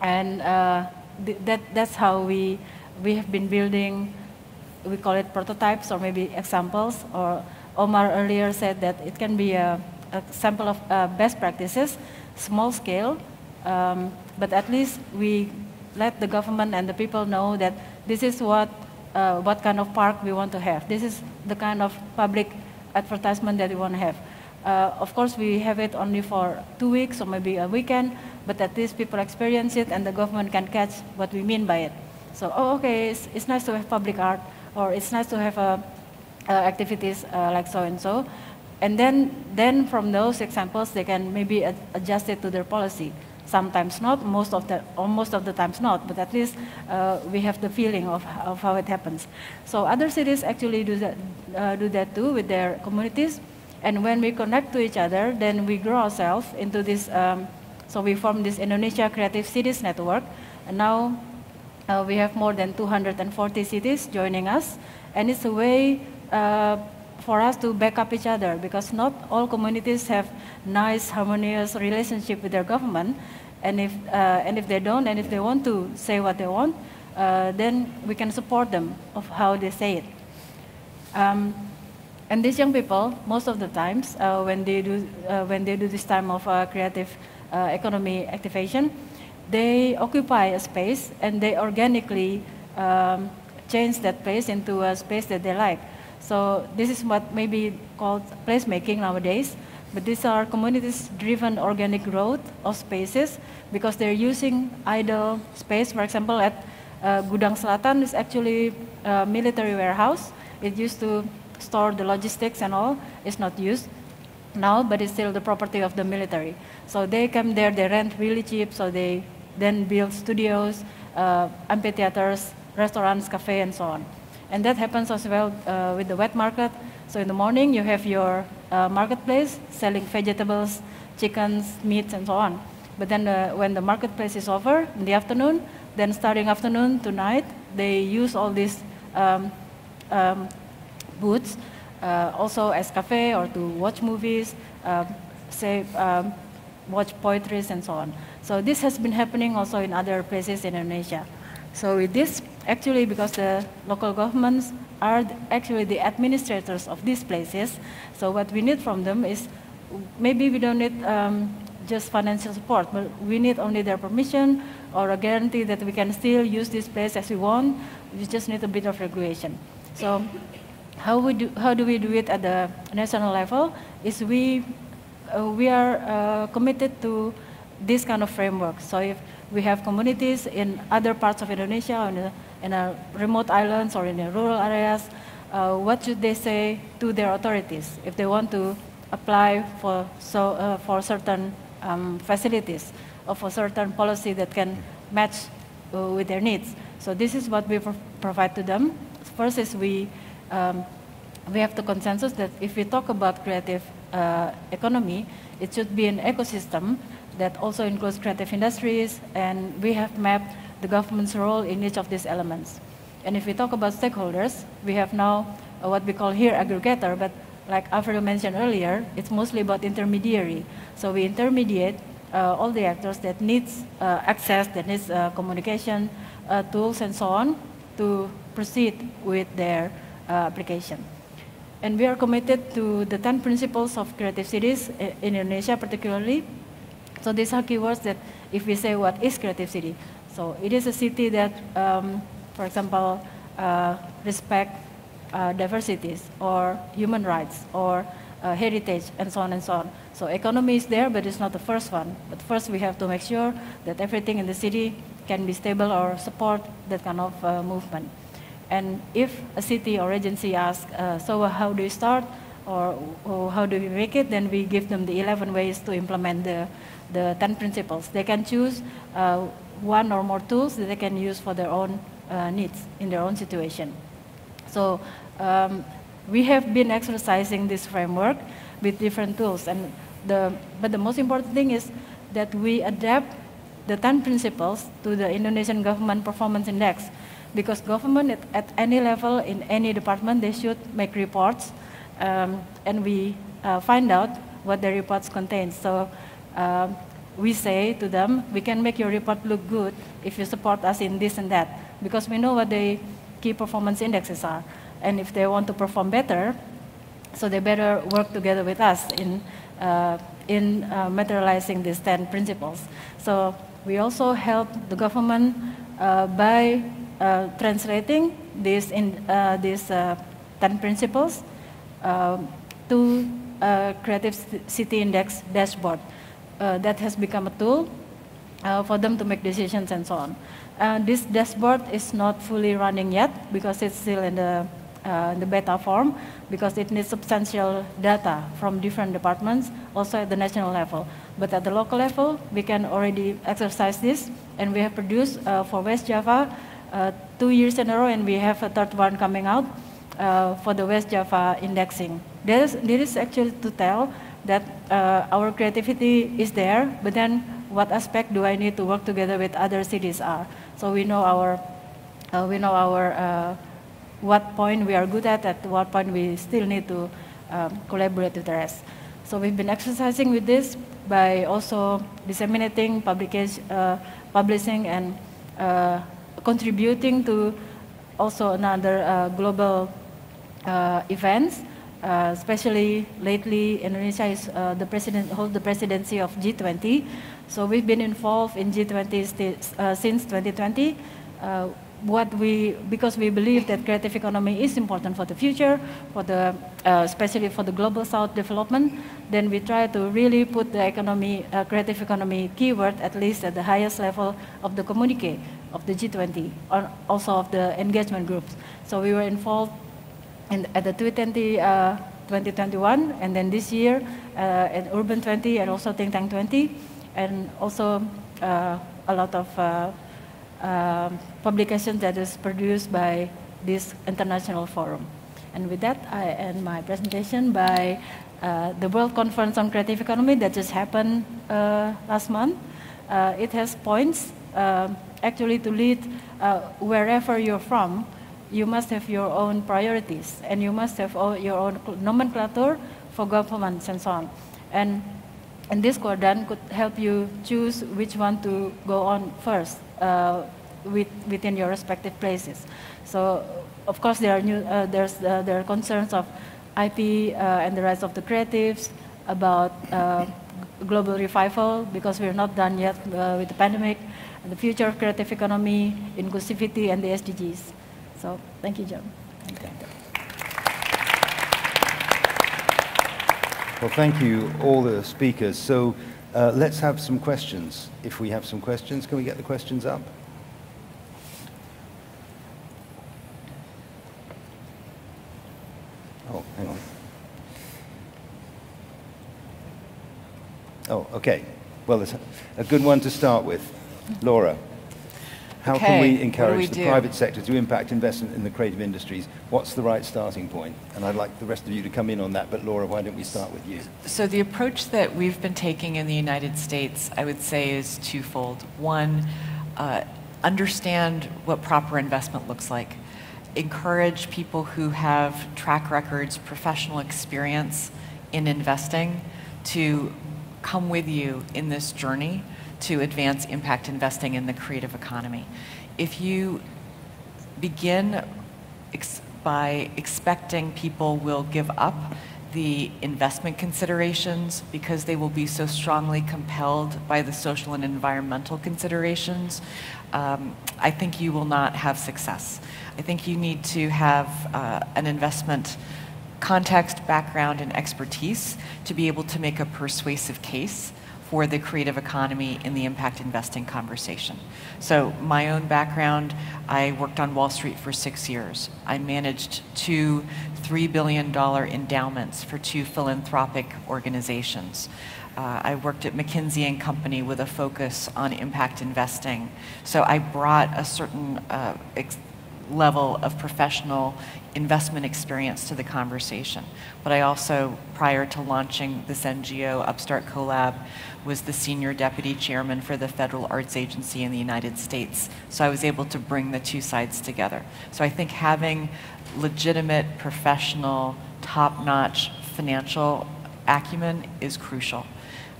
and uh, th that, that's how we, we have been building we call it prototypes or maybe examples. Or Omar earlier said that it can be a, a sample of uh, best practices, small scale, um, but at least we let the government and the people know that this is what, uh, what kind of park we want to have. This is the kind of public advertisement that we want to have. Uh, of course, we have it only for two weeks or maybe a weekend, but at least people experience it and the government can catch what we mean by it. So, oh, okay, it's, it's nice to have public art, or it's nice to have uh, uh, activities uh, like so and so. And then, then from those examples, they can maybe adjust it to their policy. Sometimes not, most of the, or most of the times not, but at least uh, we have the feeling of, of how it happens. So other cities actually do that, uh, do that too with their communities. And when we connect to each other, then we grow ourselves into this, um, so we form this Indonesia Creative Cities Network. And now uh, we have more than 240 cities joining us, and it's a way uh, for us to back up each other because not all communities have nice, harmonious relationship with their government, and if uh, and if they don't, and if they want to say what they want, uh, then we can support them of how they say it. Um, and these young people, most of the times, uh, when they do uh, when they do this time of creative economy activation, they occupy a space and they organically um, change that place into a space that they like. So this is what may be called placemaking nowadays. But these are communities-driven organic growth of spaces because they're using idle space. For example, at uh, Gudang Selatan is actually a military warehouse. It used to store the logistics and all. It's not used now, but it's still the property of the military. So they come there, they rent really cheap, so they then build studios, uh, amphitheaters, restaurants, cafe, and so on. And that happens as well uh, with the wet market. So in the morning, you have your uh, marketplace selling vegetables, chickens, meats, and so on. But then uh, when the marketplace is over in the afternoon, then starting afternoon to night, they use all these um, um, booths uh, also as cafe or to watch movies, um, say, um, watch poetry, and so on. So this has been happening also in other places in Indonesia. So with this, actually, because the local governments are actually the administrators of these places, so what we need from them is maybe we don't need um, just financial support, but we need only their permission or a guarantee that we can still use this place as we want. We just need a bit of regulation. So how, we do, how do we do it at the national level is we, uh, we are uh, committed to this kind of framework. So if we have communities in other parts of Indonesia, in, a, in a remote islands or in rural areas, uh, what should they say to their authorities if they want to apply for, so, uh, for certain um, facilities or for certain policy that can match uh, with their needs. So this is what we pro provide to them. First is we, um, we have the consensus that if we talk about creative uh, economy, it should be an ecosystem that also includes creative industries, and we have mapped the government's role in each of these elements. And if we talk about stakeholders, we have now uh, what we call here aggregator, but like Alfredo mentioned earlier, it's mostly about intermediary. So we intermediate uh, all the actors that needs uh, access, that needs uh, communication uh, tools and so on to proceed with their application. And we are committed to the 10 principles of creative cities in Indonesia particularly. So these are keywords that if we say what is creative city, so it is a city that, um, for example, uh, respect uh, diversities or human rights or uh, heritage and so on and so on. So economy is there, but it's not the first one. But first we have to make sure that everything in the city can be stable or support that kind of uh, movement. And if a city or agency asks, uh, so how do you start or, or, how do we make it, then we give them the 11 ways to implement the, the 10 principles. They can choose uh, one or more tools that they can use for their own uh, needs in their own situation. So um, we have been exercising this framework with different tools. And the, but the most important thing is that we adapt the 10 principles to the Indonesian Government Performance Index. Because government at, at any level, in any department, they should make reports. Um, and we uh, find out what the reports contain. So uh, we say to them, we can make your report look good if you support us in this and that. Because we know what the key performance indexes are. And if they want to perform better, so they better work together with us in, uh, in uh, materializing these 10 principles. So we also help the government uh, by uh, translating these, in, uh, these uh, 10 principles to Creative City Index dashboard. That has become a tool for them to make decisions and so on. this dashboard is not fully running yet because it's still in the uh, the beta form because it needs substantial data from different departments, also at the national level. But at the local level, we can already exercise this, and we have produced uh, for West Java uh, two years in a row, and we have a third one coming out uh, for the West Java indexing. This is actually to tell that uh, our creativity is there, but then what aspect do I need to work together with other cities are? So we know our, uh, we know our what point we are good at, at what point we still need to um, collaborate with the rest. So we've been exercising with this by also disseminating, uh, publishing, and uh, contributing to also another uh, global uh, events. Uh, especially lately, Indonesia is uh, the president holds the presidency of G20. So we've been involved in G20 since 2020 what we, because we believe that creative economy is important for the future, for the, uh, especially for the global south development, then we try to really put the economy, uh, creative economy keyword at least at the highest level of the communique of the G20, or also of the engagement groups. So we were involved in, at the 2020, uh, 2021, and then this year uh, at Urban 20 and also Think Tank 20, and also uh, a lot of uh, um, publication that is produced by this international forum. And with that, I end my presentation by uh, the World Conference on Creative Economy that just happened uh, last month. It has points um, actually to lead wherever you're from. You must have your own priorities and you must have your own nomenclature for governments and so on. And, and this quadrant could help you choose which one to go on first uh, with, within your respective places. So, of course, there are new, uh, there's uh, there are concerns of IP uh, and the rise of the creatives about uh, global revival because we're not done yet uh, with the pandemic, the future of creative economy, inclusivity, and the SDGs. So, thank you, John. Well, thank you, all the speakers. So uh, let's have some questions. If we have some questions, can we get the questions up? Oh, hang on. Oh, okay. Well, a good one to start with. Laura. How Okay, can we encourage we the private sector to impact investment in the creative industries? What's the right starting point? And I'd like the rest of you to come in on that, but Laura, why don't we start with you? So the approach that we've been taking in the United States, I would say, is twofold. One, uh, understand what proper investment looks like. Encourage people who have track records, professional experience in investing to come with you in this journey to advance impact investing in the creative economy. If you begin ex- by expecting people will give up the investment considerations because they will be so strongly compelled by the social and environmental considerations, um, I think you will not have success. I think you need to have uh, an investment context, background, and expertise to be able to make a persuasive case for the creative economy in the impact investing conversation. So, my own background, I worked on Wall Street for six years. I managed two $3 billion endowments for two philanthropic organizations. Uh, I worked at McKinsey and Company with a focus on impact investing. So I brought a certain uh, level of professional investment experience to the conversation. But I also, prior to launching this NGO, Upstart Co-Lab, was the senior deputy chairman for the Federal Arts Agency in the United States. So I was able to bring the two sides together. So I think having legitimate, professional, top notch financial acumen is crucial.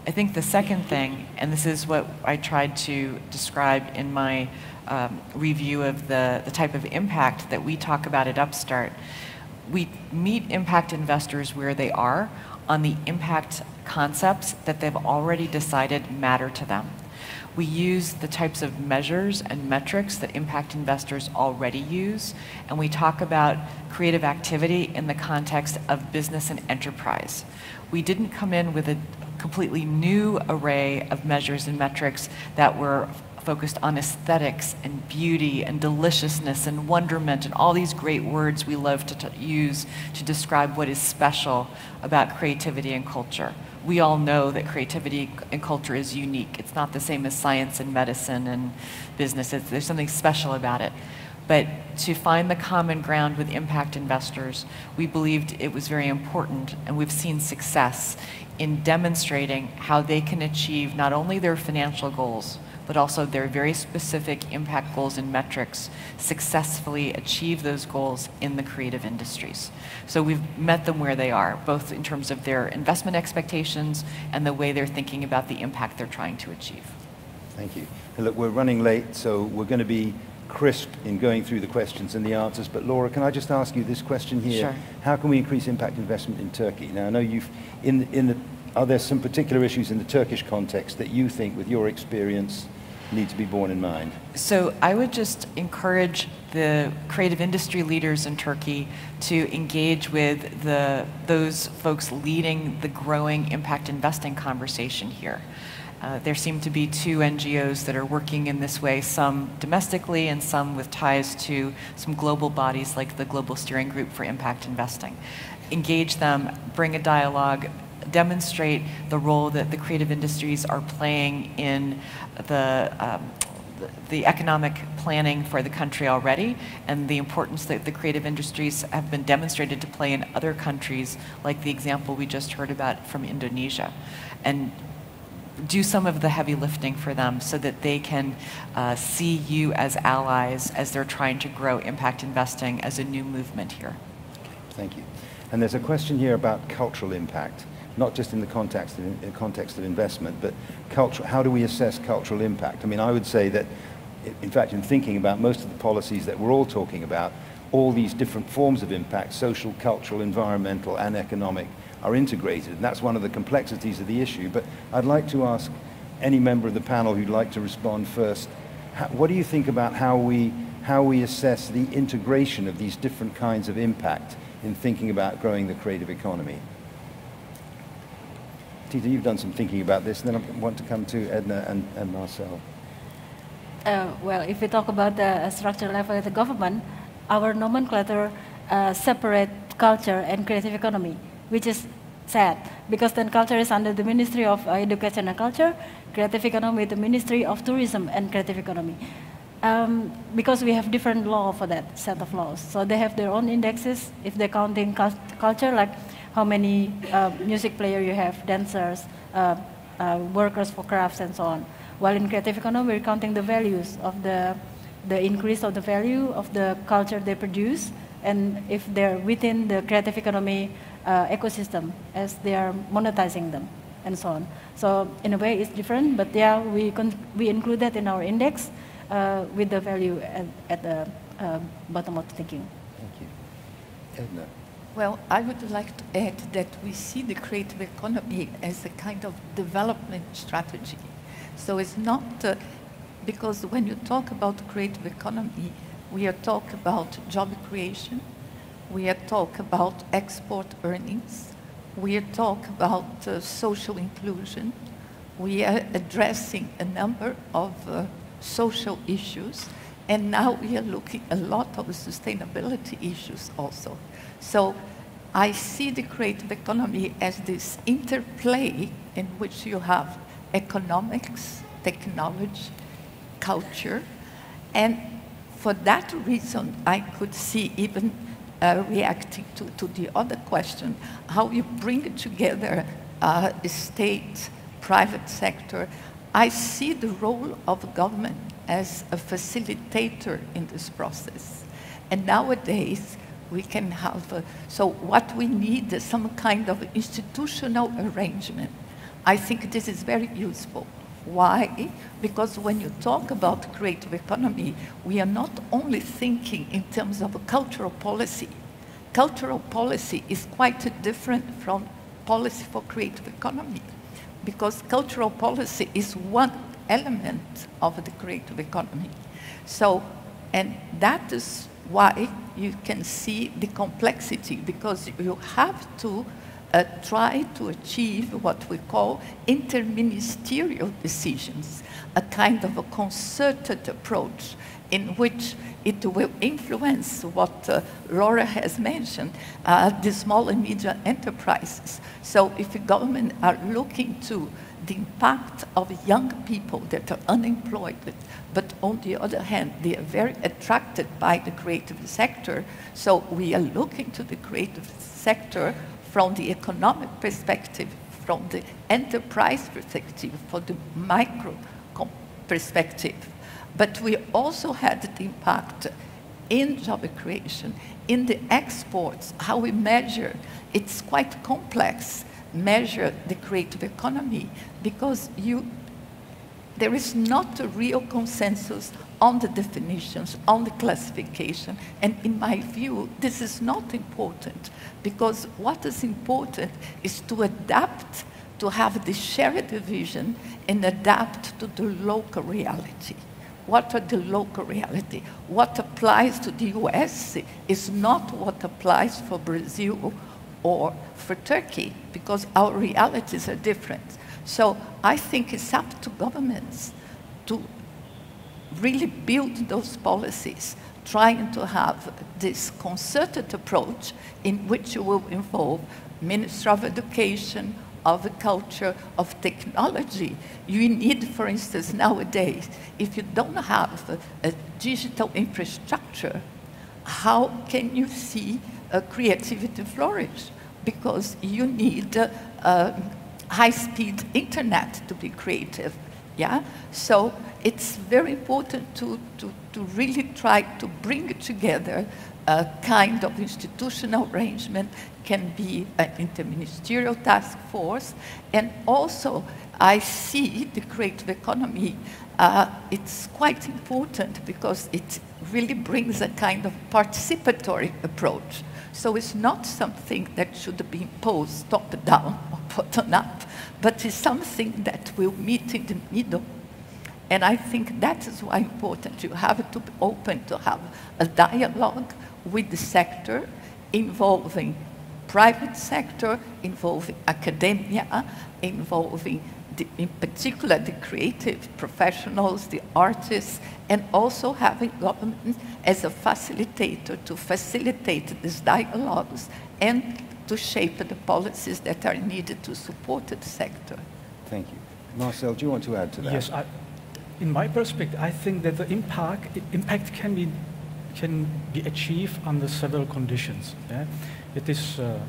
I think the second thing, and this is what I tried to describe in my um, review of the, the type of impact that we talk about at Upstart, we meet impact investors where they are on the impact concepts that they've already decided matter to them. We use the types of measures and metrics that impact investors already use, and we talk about creative activity in the context of business and enterprise. We didn't come in with a completely new array of measures and metrics that were focused on aesthetics and beauty and deliciousness and wonderment and all these great words we love to use to describe what is special about creativity and culture. We all know that creativity and culture is unique. It's not the same as science and medicine and business. It's, there's something special about it. But to find the common ground with impact investors, we believed it was very important, and we've seen success in demonstrating how they can achieve not only their financial goals, but also their very specific impact goals and metrics, successfully achieve those goals in the creative industries. So we've met them where they are, both in terms of their investment expectations and the way they're thinking about the impact they're trying to achieve. Thank you. And look, we're running late, so we're going to be crisp in going through the questions and the answers. But Laura, can I just ask you this question here? Sure. How can we increase impact investment in Turkey? Now, I know you've, in, in the, are there some particular issues in the Turkish context that you think, with your experience, need to be borne in mind? So I would just encourage the creative industry leaders in Turkey to engage with the, those folks leading the growing impact investing conversation here. Uh, there seem to be two NGOs that are working in this way, some domestically and some with ties to some global bodies like the Global Steering Group for Impact Investing. Engage them, bring a dialogue, demonstrate the role that the creative industries are playing in the, um, the- economic planning for the country already and the importance that the creative industries have been demonstrated to play in other countries, like the example we just heard about from Indonesia. And do some of the heavy lifting for them so that they can uh, see you as allies as they're trying to grow impact investing as a new movement here. Thank you. And there's a question here about cultural impact, not just in the context of, in context of investment, but culture, how do we assess cultural impact? I mean, I would say that in fact, in thinking about most of the policies that we're all talking about, all these different forms of impact, social, cultural, environmental, and economic, are integrated. And that's one of the complexities of the issue. But I'd like to ask any member of the panel who'd like to respond first, what do you think about how we, how we assess the integration of these different kinds of impact in thinking about growing the creative economy? Tita, you've done some thinking about this, and then I want to come to Edna and, and Marcel. Uh, well, if we talk about the structure level of the government, our nomenclature uh, separate culture and creative economy, which is sad because then culture is under the Ministry of uh, Education and Culture, creative economy the Ministry of Tourism and creative economy. Um, because we have different law for that set of laws. So they have their own indexes if they're counting culture, like how many uh, music player you have, dancers, uh, uh, workers for crafts and so on. While in creative economy, we're counting the values of the, the increase of the value of the culture they produce, and if they're within the creative economy uh, ecosystem as they are monetizing them and so on. So in a way, it's different, but yeah, we, we include that in our index uh, with the value at, at the bottom of the thinking. Thank you. Edna. Well, I would like to add that we see the creative economy as a kind of development strategy. So it's not, uh, because when you talk about creative economy, we are talking about job creation, we are talking about export earnings, we are talking about uh, social inclusion, we are addressing a number of uh, social issues, and now we are looking a lot of sustainability issues also. So I see the creative economy as this interplay in which you have economics, technology, culture, and for that reason, I could see even uh, reacting to, to the other question, how you bring together uh, state, private sector. I see the role of government as a facilitator in this process. And nowadays, we can have, a, so what we need is some kind of institutional arrangement. I think this is very useful. Why? Because when you talk about creative economy, we are not only thinking in terms of a cultural policy. Cultural policy is quite different from policy for creative economy because cultural policy is one element of the creative economy. So, and that is why you can see the complexity because you have to uh, try to achieve what we call interministerial decisions, a kind of a concerted approach in which it will influence what uh, Laura has mentioned, uh, the small and medium enterprises. So if the government are looking to the impact of young people that are unemployed, but on the other hand, they are very attracted by the creative sector. So we are looking to the creative sector from the economic perspective, from the enterprise perspective, for the micro perspective. But we also had the impact in job creation, in the exports, how we measure. It's quite complex, measure the creative economy, because you, there is not a real consensus on the definitions, on the classification. And in my view, this is not important because what is important is to adapt, to have the shared vision and adapt to the local reality. What are the local reality? What applies to the US is not what applies for Brazil or for Turkey because our realities are different. So I think it's up to governments to really build those policies, trying to have this concerted approach in which you will involve Minister of Education, of culture, of technology. You need, for instance, nowadays, if you don't have a, a digital infrastructure, how can you see uh, creativity flourish? Because you need uh, um, high-speed internet to be creative. Yeah? So it's very important to, to, to really try to bring together a kind of institutional arrangement, can be an interministerial task force, and also I see the creative economy, uh, it's quite important because it really brings a kind of participatory approach. So it's not something that should be imposed top down up, but it's something that will meet in the middle. And I think that is why important. You have to be open to have a dialogue with the sector involving private sector, involving academia, involving the, in particular the creative professionals, the artists, and also having government as a facilitator to facilitate these dialogues and to shape the policies that are needed to support the sector. Thank you. Marcel, do you want to add to that? Yes, I, in my perspective, I think that the impact, impact can, be, can be achieved under several conditions. Yeah? It is um,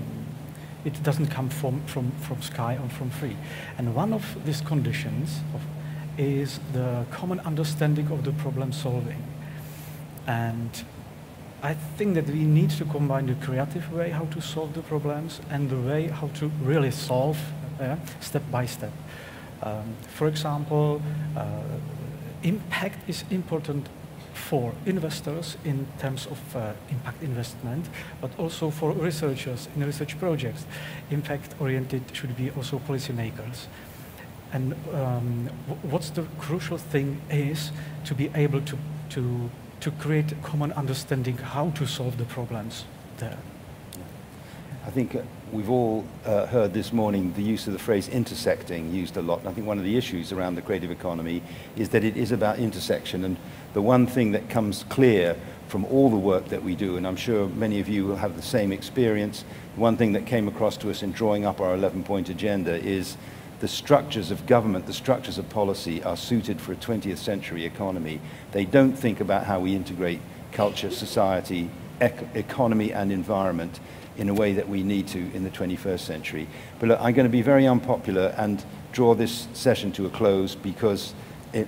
it doesn't come from, from, from sky or from free. And one of these conditions of, is the common understanding of the problem solving. And I think that we need to combine the creative way how to solve the problems and the way how to really solve uh, step by step. Um, for example, uh, impact is important for investors in terms of uh, impact investment, but also for researchers in research projects. Impact-oriented should be also policymakers. And um, what's the crucial thing is to be able to, to, to create a common understanding how to solve the problems there. I think uh, we've all uh, heard this morning the use of the phrase intersecting used a lot. And I think one of the issues around the creative economy is that it is about intersection. And the one thing that comes clear from all the work that we do, and I'm sure many of you will have the same experience, one thing that came across to us in drawing up our 11-point agenda is the structures of government, the structures of policy are suited for a 20th century economy. They don't think about how we integrate culture, society, ec economy and environment in a way that we need to in the 21st century. But look, I'm going to be very unpopular and draw this session to a close because it,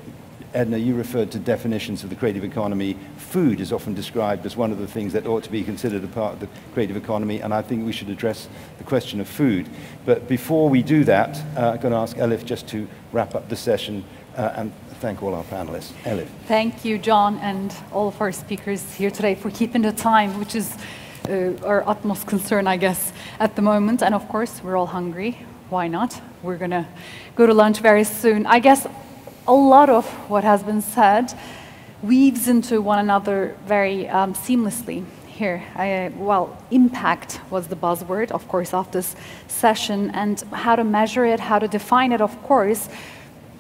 Edna, you referred to definitions of the creative economy. Food is often described as one of the things that ought to be considered a part of the creative economy, and I think we should address the question of food. But before we do that, uh, I'm going to ask Elif just to wrap up the session uh, and thank all our panelists. Elif. Thank you, John, and all of our speakers here today for keeping the time, which is uh, our utmost concern, I guess, at the moment. And of course, we're all hungry. Why not? We're going to go to lunch very soon. I guess a lot of what has been said weaves into one another very um, seamlessly here. I, well, impact was the buzzword, of course, of this session, and how to measure it, how to define it, of course,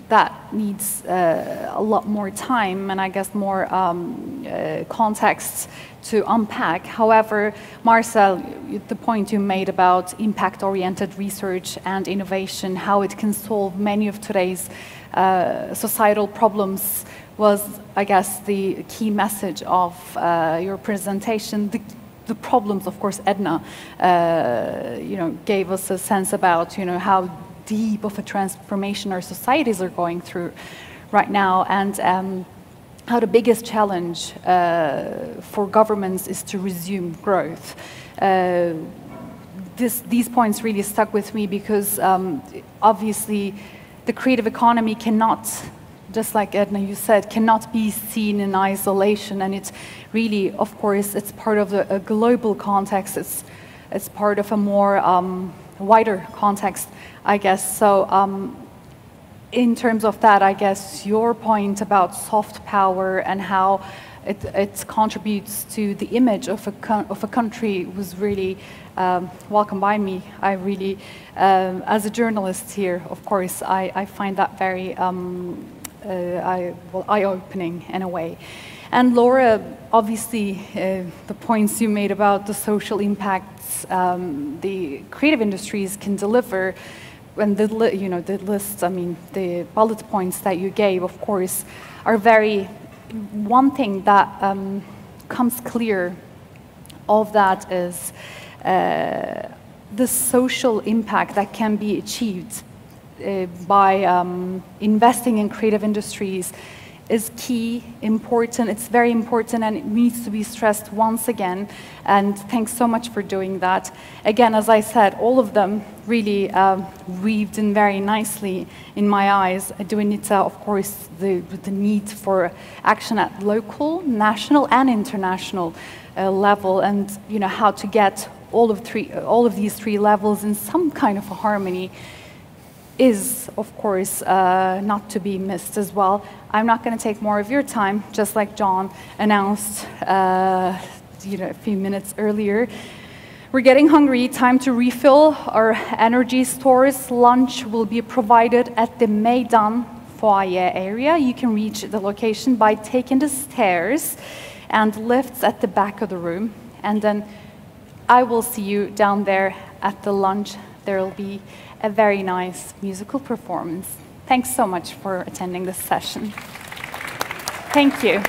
that needs uh, a lot more time and I guess more um, uh, context to unpack. However, Marcel, the point you made about impact-oriented research and innovation, how it can solve many of today's uh, societal problems was, I guess, the key message of uh, your presentation. The, the, problems, of course, Edna, uh, you know, gave us a sense about, you know, how deep of a transformation our societies are going through right now, and um, how the biggest challenge uh, for governments is to resume growth. Uh, this, these points really stuck with me because um, obviously the creative economy cannot, just like Edna, you said, cannot be seen in isolation. And it's really, of course, it's part of a, a global context. It's, it's part of a more um, wider context, I guess. So um, in terms of that, I guess your point about soft power and how it, it contributes to the image of a, of a country was really um, welcome by me. I really, um, as a journalist here, of course, I, I find that very um, uh, I, well, eye-opening in a way. And Laura, obviously, uh, the points you made about the social impacts um, the creative industries can deliver, and the you know the list, I mean, the bullet points that you gave, of course, are very. One thing that um, comes clear of that is the social impact that can be achieved uh, by um, investing in creative industries is key, important. It's very important and it needs to be stressed once again. And thanks so much for doing that. Again, as I said, all of them really um, weaved in very nicely in my eyes. Doing of course, the, the need for action at local, national, and international uh, level, and you know how to get all of three, all of these three levels in some kind of a harmony is, of course, uh, not to be missed as well. I'm not going to take more of your time, just like John announced uh, you know, a few minutes earlier. We're getting hungry, time to refill our energy stores. Lunch will be provided at the Meydan foyer area. You can reach the location by taking the stairs and lifts at the back of the room. And then I will see you down there at the lunch. There will be a very nice musical performance. Thanks so much for attending this session. Thank you.